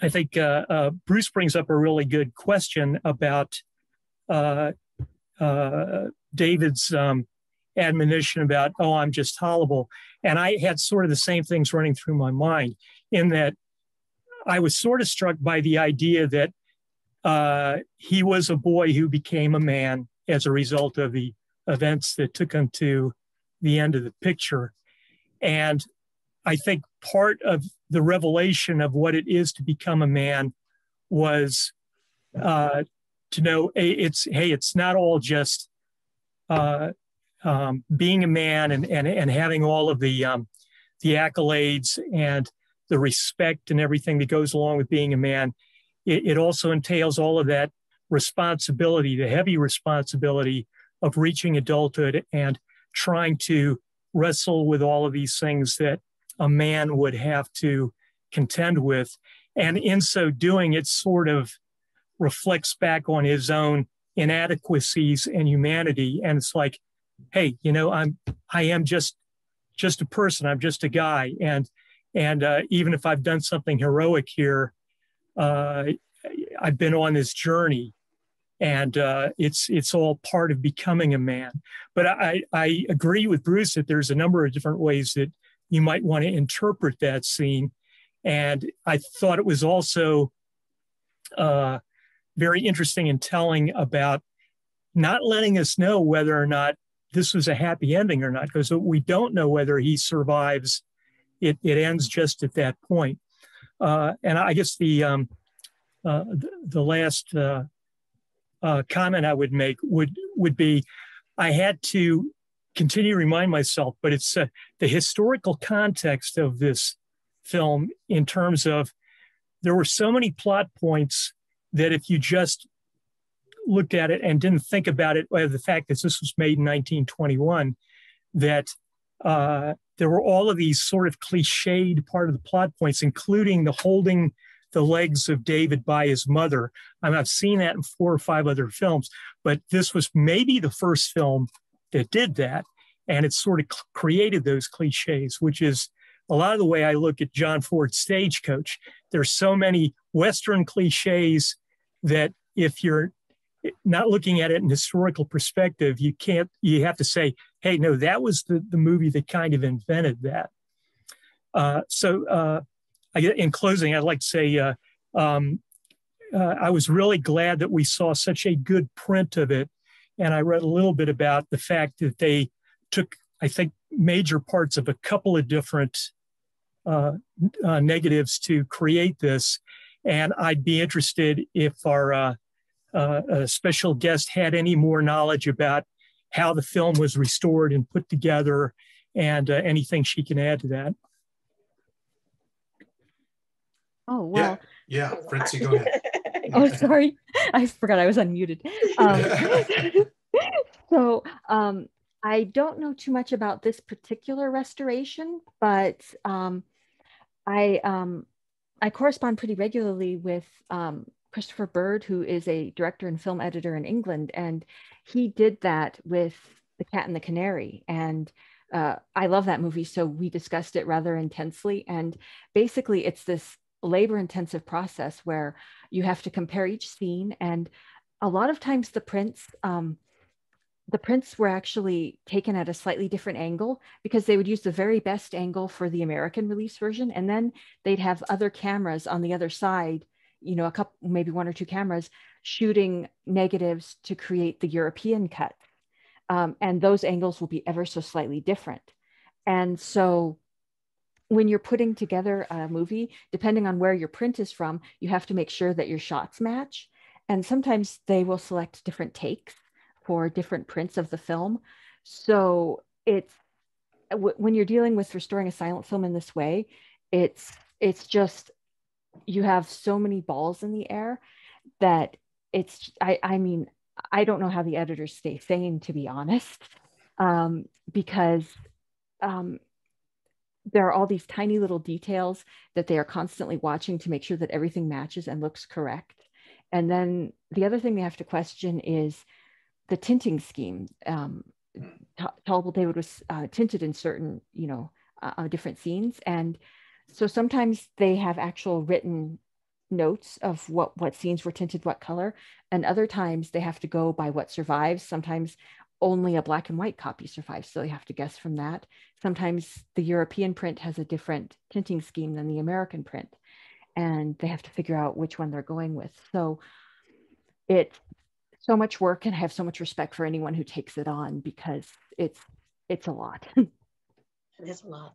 I think Bruce brings up a really good question about David's um, admonition about, oh, I'm just tolerable. And I had sort of the same things running through my mind in that I was sort of struck by the idea that uh, he was a boy who became a man as a result of the events that took him to the end of the picture. And I think part of the revelation of what it is to become a man was uh, to know it's hey, it's not all just uh, um, being a man and, and, and having all of the, um, the accolades and the respect and everything that goes along with being a man, it, it also entails all of that responsibility, the heavy responsibility of reaching adulthood and trying to wrestle with all of these things that a man would have to contend with. And in so doing, it sort of reflects back on his own inadequacies and humanity. And it's like, hey, you know, I'm I am just just a person. I'm just a guy, and and uh, even if I've done something heroic here, uh, I've been on this journey, and uh, it's it's all part of becoming a man. But I I agree with Bruce that there's a number of different ways that you might want to interpret that scene, and I thought it was also uh, very interesting and telling about not letting us know whether or not this was a happy ending or not, because we don't know whether he survives. It, it ends just at that point. Uh, and I guess the um, uh, the, the, last uh, uh, comment I would make would would be, I had to continue to remind myself, but it's uh, the historical context of this film in terms of there were so many plot points that if you just looked at it and didn't think about it, the fact that this was made in 1921, that uh, there were all of these sort of cliched part of the plot points, including the holding the legs of David by his mother. I mean, I've seen that in four or five other films, but this was maybe the first film that did that. And it sort of created those cliches, which is a lot of the way I look at John Ford's Stagecoach. There's so many Western cliches that if you're not looking at it in historical perspective, you can't, you have to say, hey, no, that was the, the movie that kind of invented that. Uh, so, uh, I, in closing, I'd like to say uh, um, uh, I was really glad that we saw such a good print of it. And I read a little bit about the fact that they took, I think, major parts of a couple of different uh, uh, negatives to create this. And I'd be interested if our uh, a special guest had any more knowledge about how the film was restored and put together and uh, anything she can add to that. Oh, well. Yeah, yeah. Fritzi, go ahead. oh, sorry. I forgot I was unmuted. Um, so um, I don't know too much about this particular restoration, but um, I um, I correspond pretty regularly with um, Christopher Bird, who is a director and film editor in England, and he did that with The Cat and the Canary. And uh, I love that movie, so we discussed it rather intensely. And basically, it's this labor intensive process where you have to compare each scene. And a lot of times, the prints, um, the prints were actually taken at a slightly different angle because they would use the very best angle for the American release version. And then they'd have other cameras on the other side, you know, a couple, maybe one or two cameras shooting negatives to create the European cut. Um, and those angles will be ever so slightly different. And so when you're putting together a movie, depending on where your print is from, you have to make sure that your shots match. And sometimes they will select different takes for different prints of the film. So it's when you're dealing with restoring a silent film in this way, it's it's just you have so many balls in the air that it's I I mean I don't know how the editors stay sane to be honest, um, because um, there are all these tiny little details that they are constantly watching to make sure that everything matches and looks correct. And then the other thing they have to question is the tinting scheme. Um, Tol'able David was uh, tinted in certain, you know, uh, uh, different scenes, and so sometimes they have actual written notes of what what scenes were tinted what color, and other times they have to go by what survives. Sometimes only a black and white copy survives, so they have to guess from that. Sometimes the European print has a different tinting scheme than the American print, and they have to figure out which one they're going with. So it's so much work and I have so much respect for anyone who takes it on because it's it's a lot. it is a lot.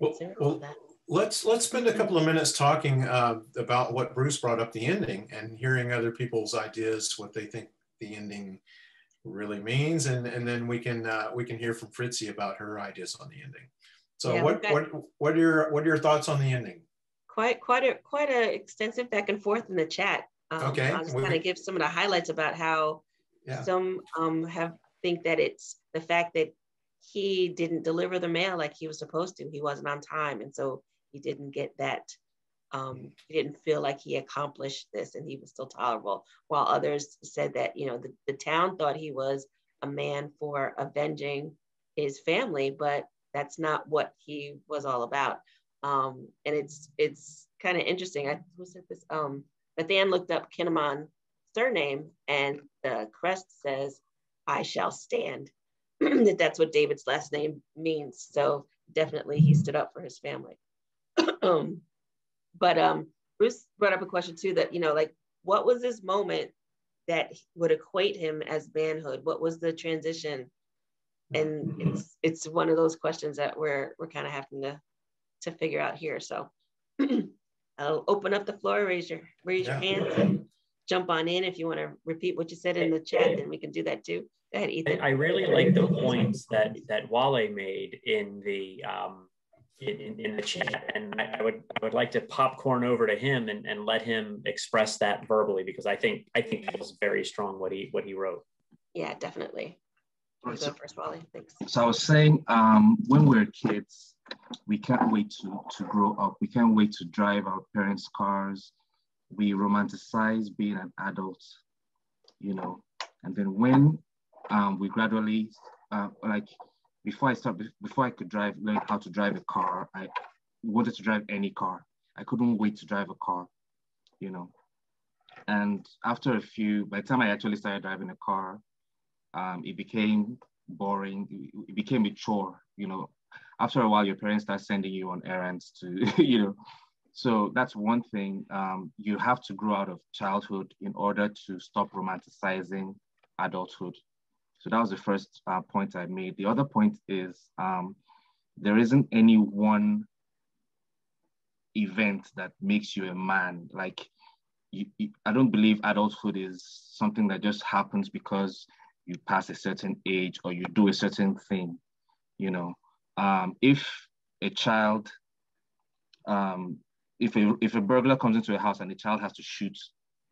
Well, well, let's let's spend a couple of minutes talking uh, about what Bruce brought up the ending and hearing other people's ideas, what they think the ending really means, and and then we can uh, we can hear from Fritzi about her ideas on the ending. So yeah, what what what are your what are your thoughts on the ending? Quite quite a quite a extensive back and forth in the chat. Um, okay. I'll just kind of give some of the highlights about how yeah. some um, have think that it's the fact that he didn't deliver the mail like he was supposed to. He wasn't on time, and so he didn't get that. Um, he didn't feel like he accomplished this, and he was still tolerable. While others said that you know the, the town thought he was a man for avenging his family, but that's not what he was all about. Um, and it's it's kind of interesting. I who said this? Um, but then looked up Kinemon surname and the crest says, I shall stand. that that's what David's last name means. So definitely he stood up for his family. um, but um, Bruce brought up a question too that, you know, like what was this moment that would equate him as manhood? What was the transition? And it's it's one of those questions that we're we're kind of having to to figure out here. So I'll open up the floor, raise your raise yeah. your hands and jump on in if you want to repeat what you said in the chat, then we can do that too. Go ahead, Ethan. I really like the points that that Wale made in the um, in, in the chat, and I, I, would I would like to popcorn over to him and, and let him express that verbally because I think I think that was very strong what he what he wrote. Yeah, definitely. So, first, Wale. Thanks. So I was saying, um, when we we're kids, we can't wait to, to grow up. We can't wait to drive our parents' cars. We romanticize being an adult, you know. And then when um, we gradually, uh, like before I start, before I could drive, learn how to drive a car, I wanted to drive any car. I couldn't wait to drive a car, you know. And after a few, by the time I actually started driving a car, um, it became boring. It became a chore, you know after a while, your parents start sending you on errands to, you know. So that's one thing. Um, you have to grow out of childhood in order to stop romanticizing adulthood. So that was the first uh, point I made. The other point is um, there isn't any one event that makes you a man. Like, you, you, I don't believe adulthood is something that just happens because you pass a certain age or you do a certain thing. You know, um, if a child, um, if a if a burglar comes into a house and the child has to shoot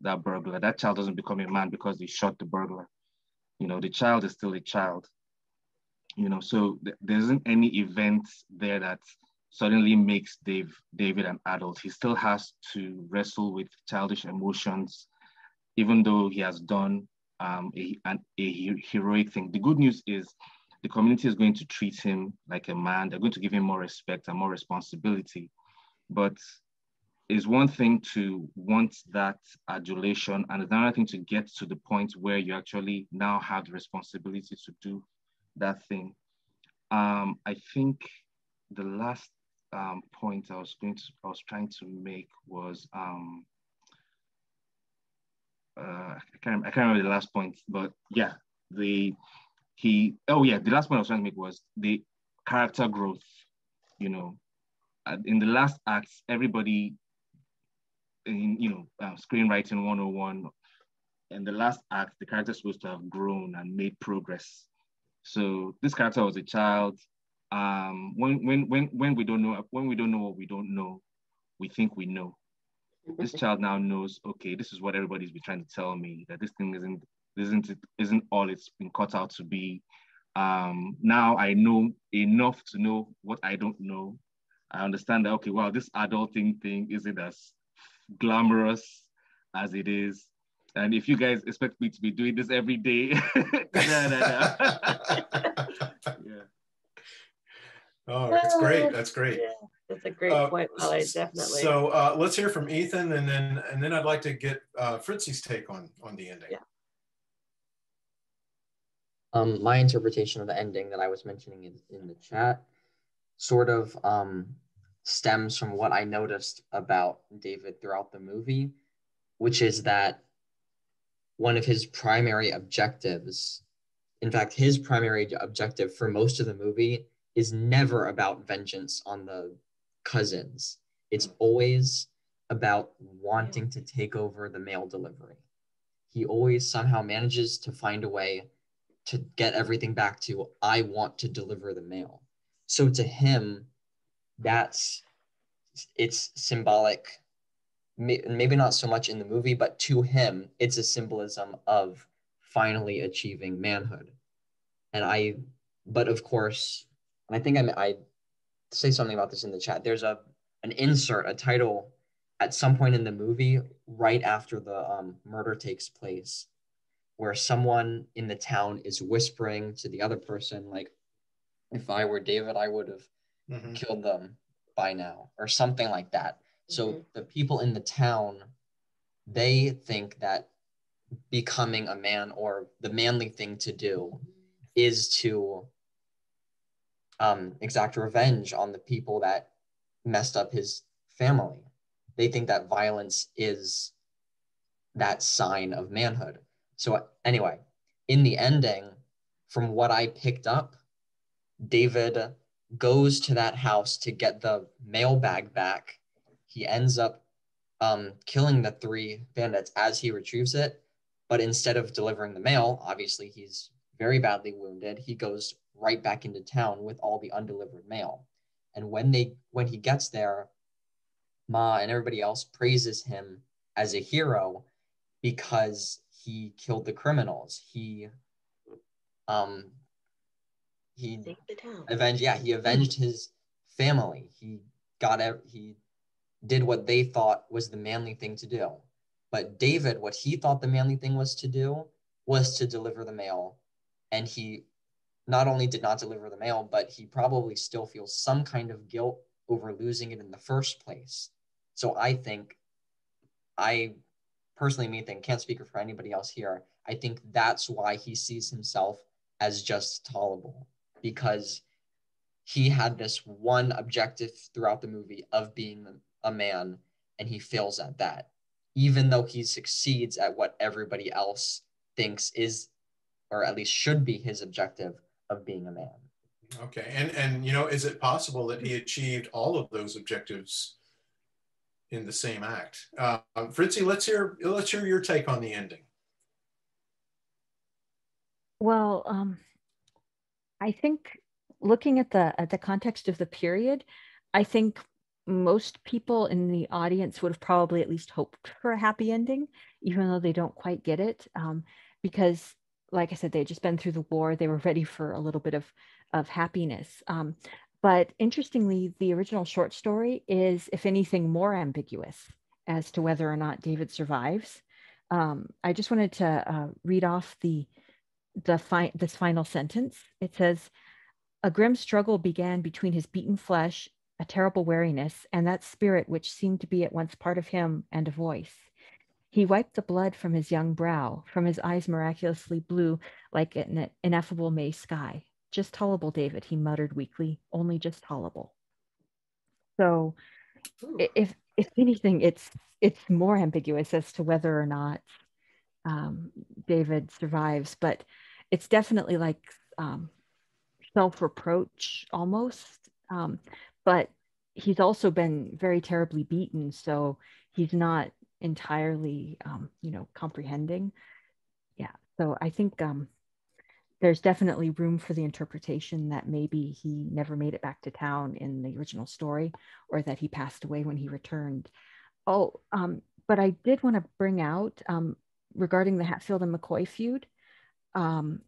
that burglar, that child doesn't become a man because they shot the burglar. You know, the child is still a child. You know, so th- there isn't any event there that suddenly makes Dave David an adult. He still has to wrestle with childish emotions, even though he has done um, a, an, a heroic thing. The good news is the community is going to treat him like a man. They're going to give him more respect and more responsibility. But is one thing to want that adulation and another thing to get to the point where you actually now have the responsibility to do that thing. Um, I think the last um, point I was going to, I was trying to make was, um, uh, I can't, I can't remember the last point, but yeah, the, he, oh yeah, the last point I was trying to make was the character growth, you know, in the last acts, everybody in you know uh, screenwriting 101 in the last act the character is supposed to have grown and made progress. So this character was a child. Um when when when when we don't know when we don't know what we don't know we think we know. This child now knows okay this is what everybody's been trying to tell me that this thing isn't isn't isn't all it's been cut out to be. Um now i know enough to know what i don't know. I understand that okay wow this adulting thing isn't as glamorous as it is. And if you guys expect me to be doing this every day, nah, nah, nah. yeah. Oh, that's great. That's great. Yeah, that's a great uh, point, Molly. Definitely. So uh, let's hear from Ethan, and then and then I'd like to get uh, Fritzi's take on on the ending. Yeah. Um, my interpretation of the ending that I was mentioning in, in the chat sort of um, stems from what I noticed about David throughout the movie, which is that one of his primary objectives, in fact, his primary objective for most of the movie is never about vengeance on the cousins. It's mm. always about wanting to take over the mail delivery. He always somehow manages to find a way to get everything back to, I want to deliver the mail. So to him, that's it's symbolic maybe not so much in the movie but to him it's a symbolism of finally achieving manhood. And i but of course and i think i i say something about this in the chat there's a an insert a title at some point in the movie right after the um, murder takes place where someone in the town is whispering to the other person like if i were david i would have mm-hmm. killed them by now or something like that so mm-hmm. the people in the town they think that becoming a man or the manly thing to do is to um, exact revenge on the people that messed up his family they think that violence is that sign of manhood so anyway in the ending from what i picked up david goes to that house to get the mailbag back. He ends up um, killing the three bandits as he retrieves it. But instead of delivering the mail, obviously he's very badly wounded. He goes right back into town with all the undelivered mail. And when they when he gets there, Ma and everybody else praises him as a hero because he killed the criminals. He um, he avenged yeah he avenged his family. He got he did what they thought was the manly thing to do. But david what he thought the manly thing was to do was to deliver the mail. And he not only did not deliver the mail but he probably still feels some kind of guilt over losing it in the first place. So i think i personally me think can't speak for anybody else here. I think that's why he sees himself as just tolerable because he had this one objective throughout the movie of being a man and he fails at that even though he succeeds at what everybody else thinks is or at least should be his objective of being a man. Okay and and you know is it possible that he achieved all of those objectives in the same act? Uh, fritzi let's hear let's hear your take on the ending. Well um I think looking at the at the context of the period, I think most people in the audience would have probably at least hoped for a happy ending, even though they don't quite get it. Um, because, like I said, they had just been through the war; they were ready for a little bit of of happiness. Um, but interestingly, the original short story is, if anything, more ambiguous as to whether or not David survives. Um, I just wanted to uh, read off the the fi- this final sentence. It says, "A grim struggle began between his beaten flesh a terrible weariness, and that spirit which seemed to be at once part of him and a voice. He wiped the blood from his young brow, from his eyes miraculously blue like an ineffable May sky. Just tolerable, David, he muttered weakly, only just tolerable. So if if anything, it's it's more ambiguous as to whether or not um, David survives, but it's definitely like um, self-reproach almost. Um, but he's also been very terribly beaten, so he's not entirely, um, you know, comprehending. Yeah. So I think um, there's definitely room for the interpretation that maybe he never made it back to town in the original story, or that he passed away when he returned. Oh, um, but I did want to bring out um, regarding the Hatfield and McCoy feud. Um,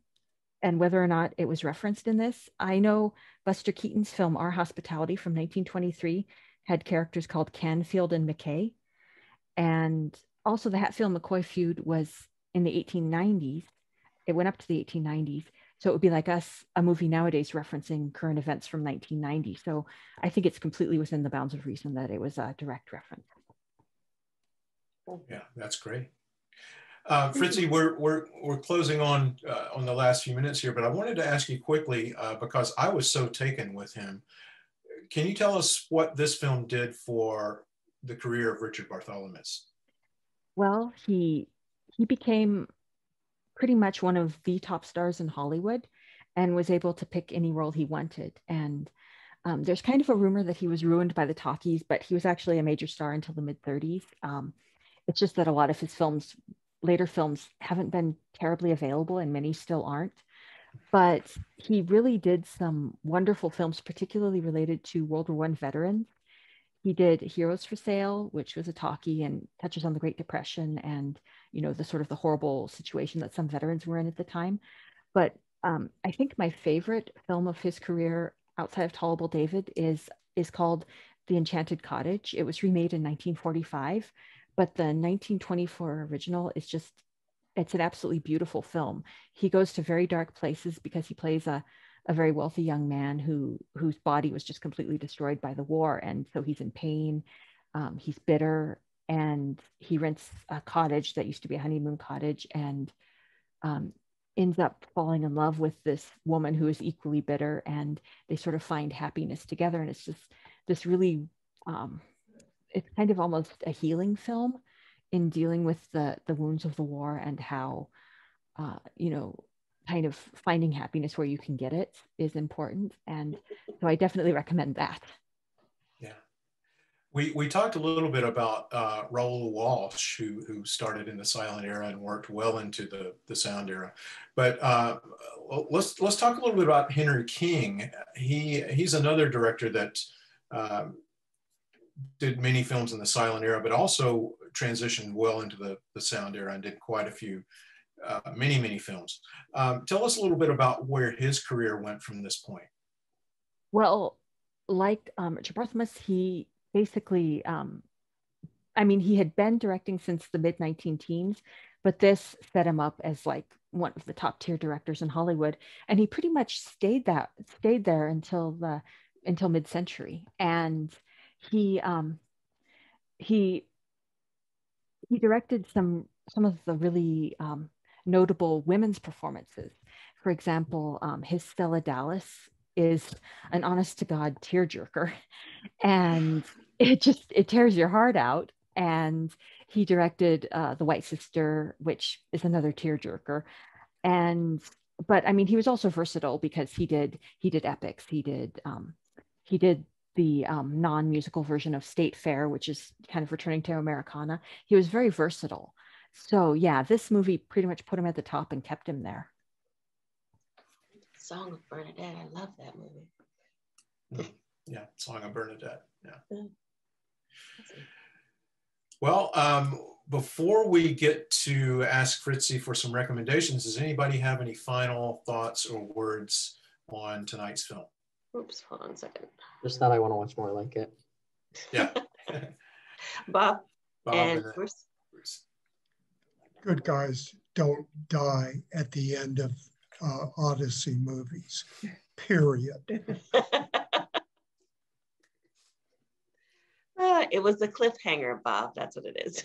and whether or not it was referenced in this. I know Buster Keaton's film Our Hospitality from 1923 had characters called Canfield and McKay. And also, the Hatfield McCoy feud was in the 1890s. It went up to the 1890s. So it would be like us, a movie nowadays referencing current events from 1990. So I think it's completely within the bounds of reason that it was a direct reference. Yeah, that's great. Uh, Fritzi, we're, we're, we're closing on uh, on the last few minutes here, but I wanted to ask you quickly uh, because I was so taken with him. Can you tell us what this film did for the career of Richard Barthelmess? Well, he he became pretty much one of the top stars in Hollywood and was able to pick any role he wanted. And um, there's kind of a rumor that he was ruined by the talkies, but he was actually a major star until the mid 30s. Um, it's just that a lot of his films, later films, haven't been terribly available, and many still aren't. But he really did some wonderful films, particularly related to World War One veterans he did Heroes for Sale, which was a talkie and touches on the Great Depression and you know the sort of the horrible situation that some veterans were in at the time. But um, I think my favorite film of his career outside of Tol'able David is is called The Enchanted Cottage. It was remade in 1945, but the 1924 original is just it's an absolutely beautiful film. He goes to very dark places because he plays a a very wealthy young man who whose body was just completely destroyed by the war, and so he's in pain. Um, he's bitter, and he rents a cottage that used to be a honeymoon cottage, and um, ends up falling in love with this woman who is equally bitter, and they sort of find happiness together. And it's just this really, um, it's kind of almost a healing film in dealing with the the wounds of the war and how, uh, you know, kind of finding happiness where you can get it is important. And so I definitely recommend that. Yeah. We, we talked a little bit about uh, Raoul Walsh, who, who started in the silent era and worked well into the, the sound era. But uh, let's, let's talk a little bit about Henry King. He, he's another director that um, did many films in the silent era, but also transitioned well into the, the sound era and did quite a few uh, many, many films. Um, tell us a little bit about where his career went from this point. Well, like um, Richard Barthelmess, he basically, um, I mean, he had been directing since the mid 19 teens, but this set him up as like one of the top tier directors in Hollywood, and he pretty much stayed that stayed there until the until mid century, and he um, he he directed some some of the really um, notable women's performances. For example, um, his Stella Dallas is an honest to God tearjerker, and it just it tears your heart out. And he directed uh, The White Sister, which is another tearjerker, and but I mean he was also versatile because he did he did epics, he did um, he did the um, non-musical version of State Fair, which is kind of returning to Americana. He was very versatile. So yeah, this movie pretty much put him at the top and kept him there. Song of Bernadette. I love that movie. Hmm. Yeah, Song of Bernadette. Yeah. Well, um, before we get to ask Fritzi for some recommendations, does anybody have any final thoughts or words on tonight's film? Oops, hold on a second. Just that I want to watch more like it. Yeah. Bob, Bob and, and Bruce good guys don't die at the end of uh, Odyssey movies, period. uh, it was the cliffhanger, Bob. That's what it is.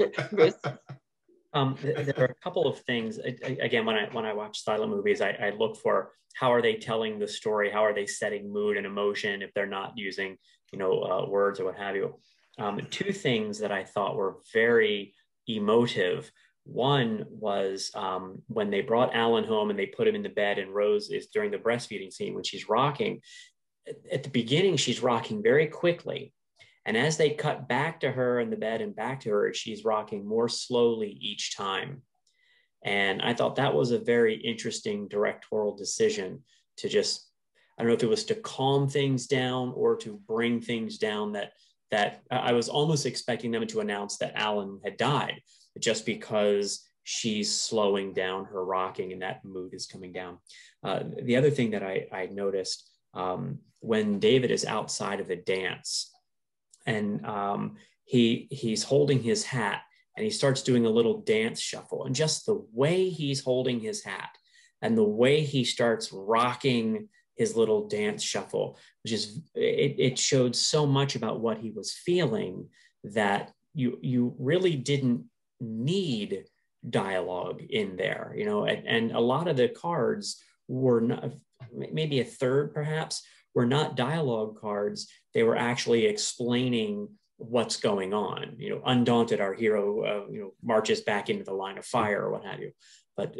Um, there are a couple of things. Again, when I when I watch silent movies, I, I look for how are they telling the story, how are they setting mood and emotion if they're not using you know uh, words or what have you. Um, two things that I thought were very emotive. One was um, when they brought Allen home and they put him in the bed, and Rose is during the breastfeeding scene when she's rocking. At the beginning, she's rocking very quickly. And as they cut back to her in the bed and back to her, she's rocking more slowly each time. And I thought that was a very interesting directorial decision to just, I don't know if it was to calm things down or to bring things down that that I was almost expecting them to announce that Allen had died, just because she's slowing down her rocking and that mood is coming down. Uh, the other thing that I, I noticed um, when David is outside of the dance and um, he he's holding his hat and he starts doing a little dance shuffle. And just the way he's holding his hat and the way he starts rocking his little dance shuffle which is it, it showed so much about what he was feeling that you you really didn't need dialogue in there you know and, and a lot of the cards were not maybe a third perhaps were not dialogue cards. They were actually explaining what's going on. You know undaunted our hero uh, you know marches back into the line of fire or what have you. But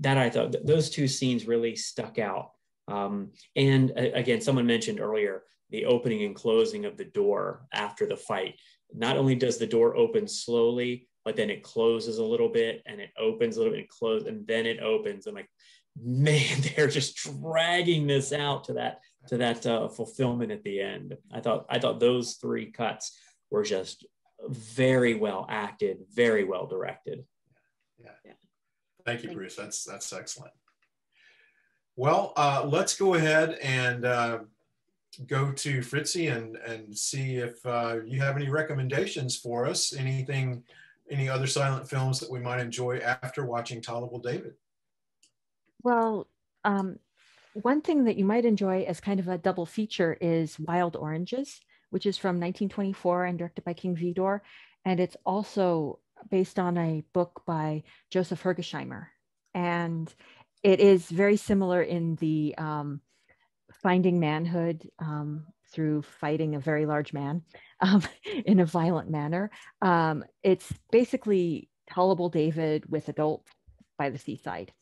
that i thought those two scenes really stuck out. Um, and uh, again someone mentioned earlier the opening and closing of the door after the fight. Not only does the door open slowly but then it closes a little bit and it opens a little bit and closes and then it opens. I'm like man they're just dragging this out to that to that uh, fulfillment at the end. I thought I thought those three cuts were just very well acted, very well directed. Yeah. yeah. Thank you, Bruce. That's that's excellent. Well, uh, let's go ahead and uh, go to Fritzi and and see if uh, you have any recommendations for us. Anything, any other silent films that we might enjoy after watching Tol'able David? Well, um, one thing that you might enjoy as kind of a double feature is Wild Oranges, which is from 1924 and directed by King Vidor. And it's also based on a book by Joseph Hergesheimer. And it is very similar in the um, finding manhood um, through fighting a very large man um, in a violent manner. Um, it's basically Tol'able David with adult by the seaside.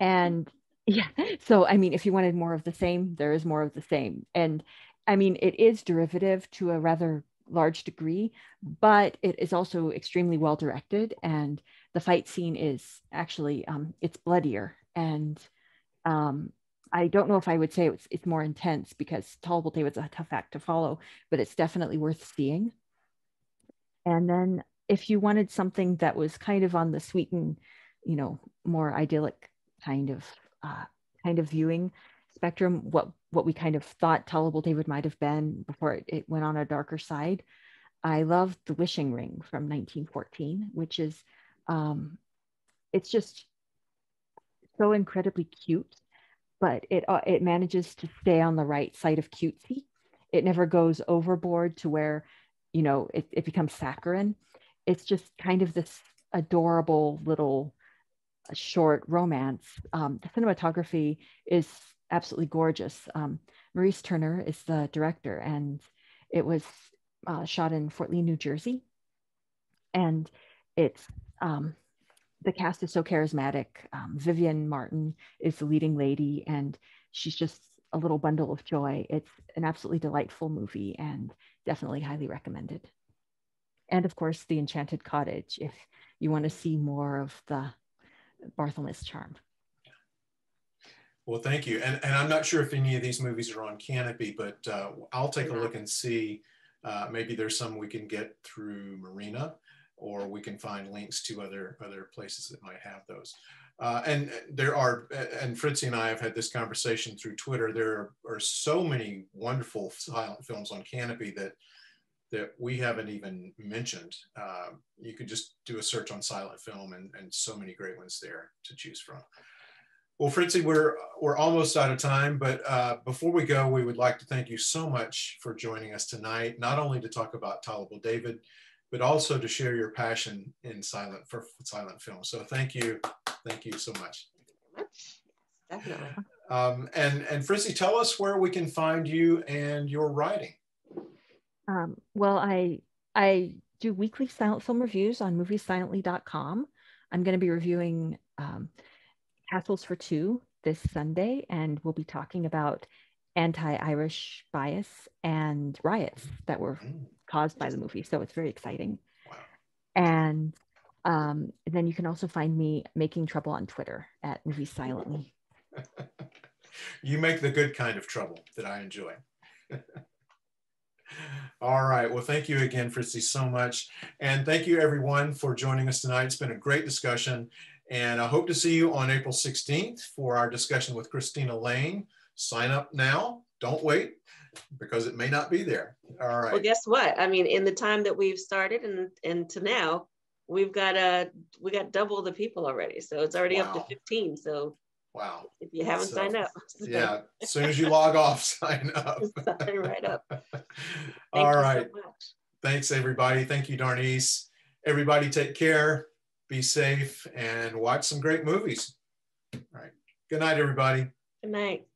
And yeah. So, I mean, if you wanted more of the same, there is more of the same. And I mean, it is derivative to a rather large degree, but it is also extremely well directed. And the fight scene is actually, um, it's bloodier. And um, I don't know if I would say it's, it's more intense because Tol'able David's a tough act to follow, but it's definitely worth seeing. And then if you wanted something that was kind of on the sweet and, you know, more idyllic kind of uh, kind of viewing spectrum, what what we kind of thought Tol'able David might have been before it, it went on a darker side. I love The Wishing Ring from 1914, which is um, it's just so incredibly cute, but it uh, it manages to stay on the right side of cutesy. It never goes overboard to where you know it, it becomes saccharine. It's just kind of this adorable little short romance. Um, the cinematography is absolutely gorgeous. Um, Maurice Tourneur is the director, and it was uh, shot in Fort Lee, New Jersey. And it's um, the cast is so charismatic. Um, Vivian Martin is the leading lady, and she's just a little bundle of joy. It's an absolutely delightful movie, and definitely highly recommended. And of course, The Enchanted Cottage, if you want to see more of the Barthelmess charm. Well, thank you. And, and I'm not sure if any of these movies are on Kanopy, but uh, I'll take a look and see. Uh, maybe there's some we can get through Marina, or we can find links to other other places that might have those. Uh, and there are, and Fritzi and I have had this conversation through Twitter. There are so many wonderful silent films on Kanopy that that we haven't even mentioned. Uh, you could just do a search on silent film and, and so many great ones there to choose from. Well, Fritzi, we're we're almost out of time, but uh, before we go, we would like to thank you so much for joining us tonight. Not only to talk about Tol'able David, but also to share your passion in silent for silent film. So thank you, thank you so much. Definitely. Um, and and Fritzi, tell us where we can find you and your writing. Um, well, I I do weekly silent film reviews on moviessilently.com. I'm going to be reviewing um, Castles for Two this Sunday, and we'll be talking about anti-Irish bias and riots that were Mm. caused by the movie. So it's very exciting. And um, then you can also find me making trouble on Twitter at Movie Silently. You make the good kind of trouble that I enjoy. All right. Well, thank you again, Fritzi, so much. And thank you, everyone, for joining us tonight. It's been a great discussion. And I hope to see you on April 16th for our discussion with Christina Lane. Sign up now. Don't wait because it may not be there. All right. Well, guess what? I mean, in the time that we've started and and to now, we've got uh we got double the people already. So it's already up to 15. So wow. if you haven't So, signed up, Yeah. As soon as you log off, sign up. sign right up. All you so. Thanks, everybody. Thank you, Darnice. Everybody take care, be safe, and watch some great movies. All right. Good night, everybody. Good night.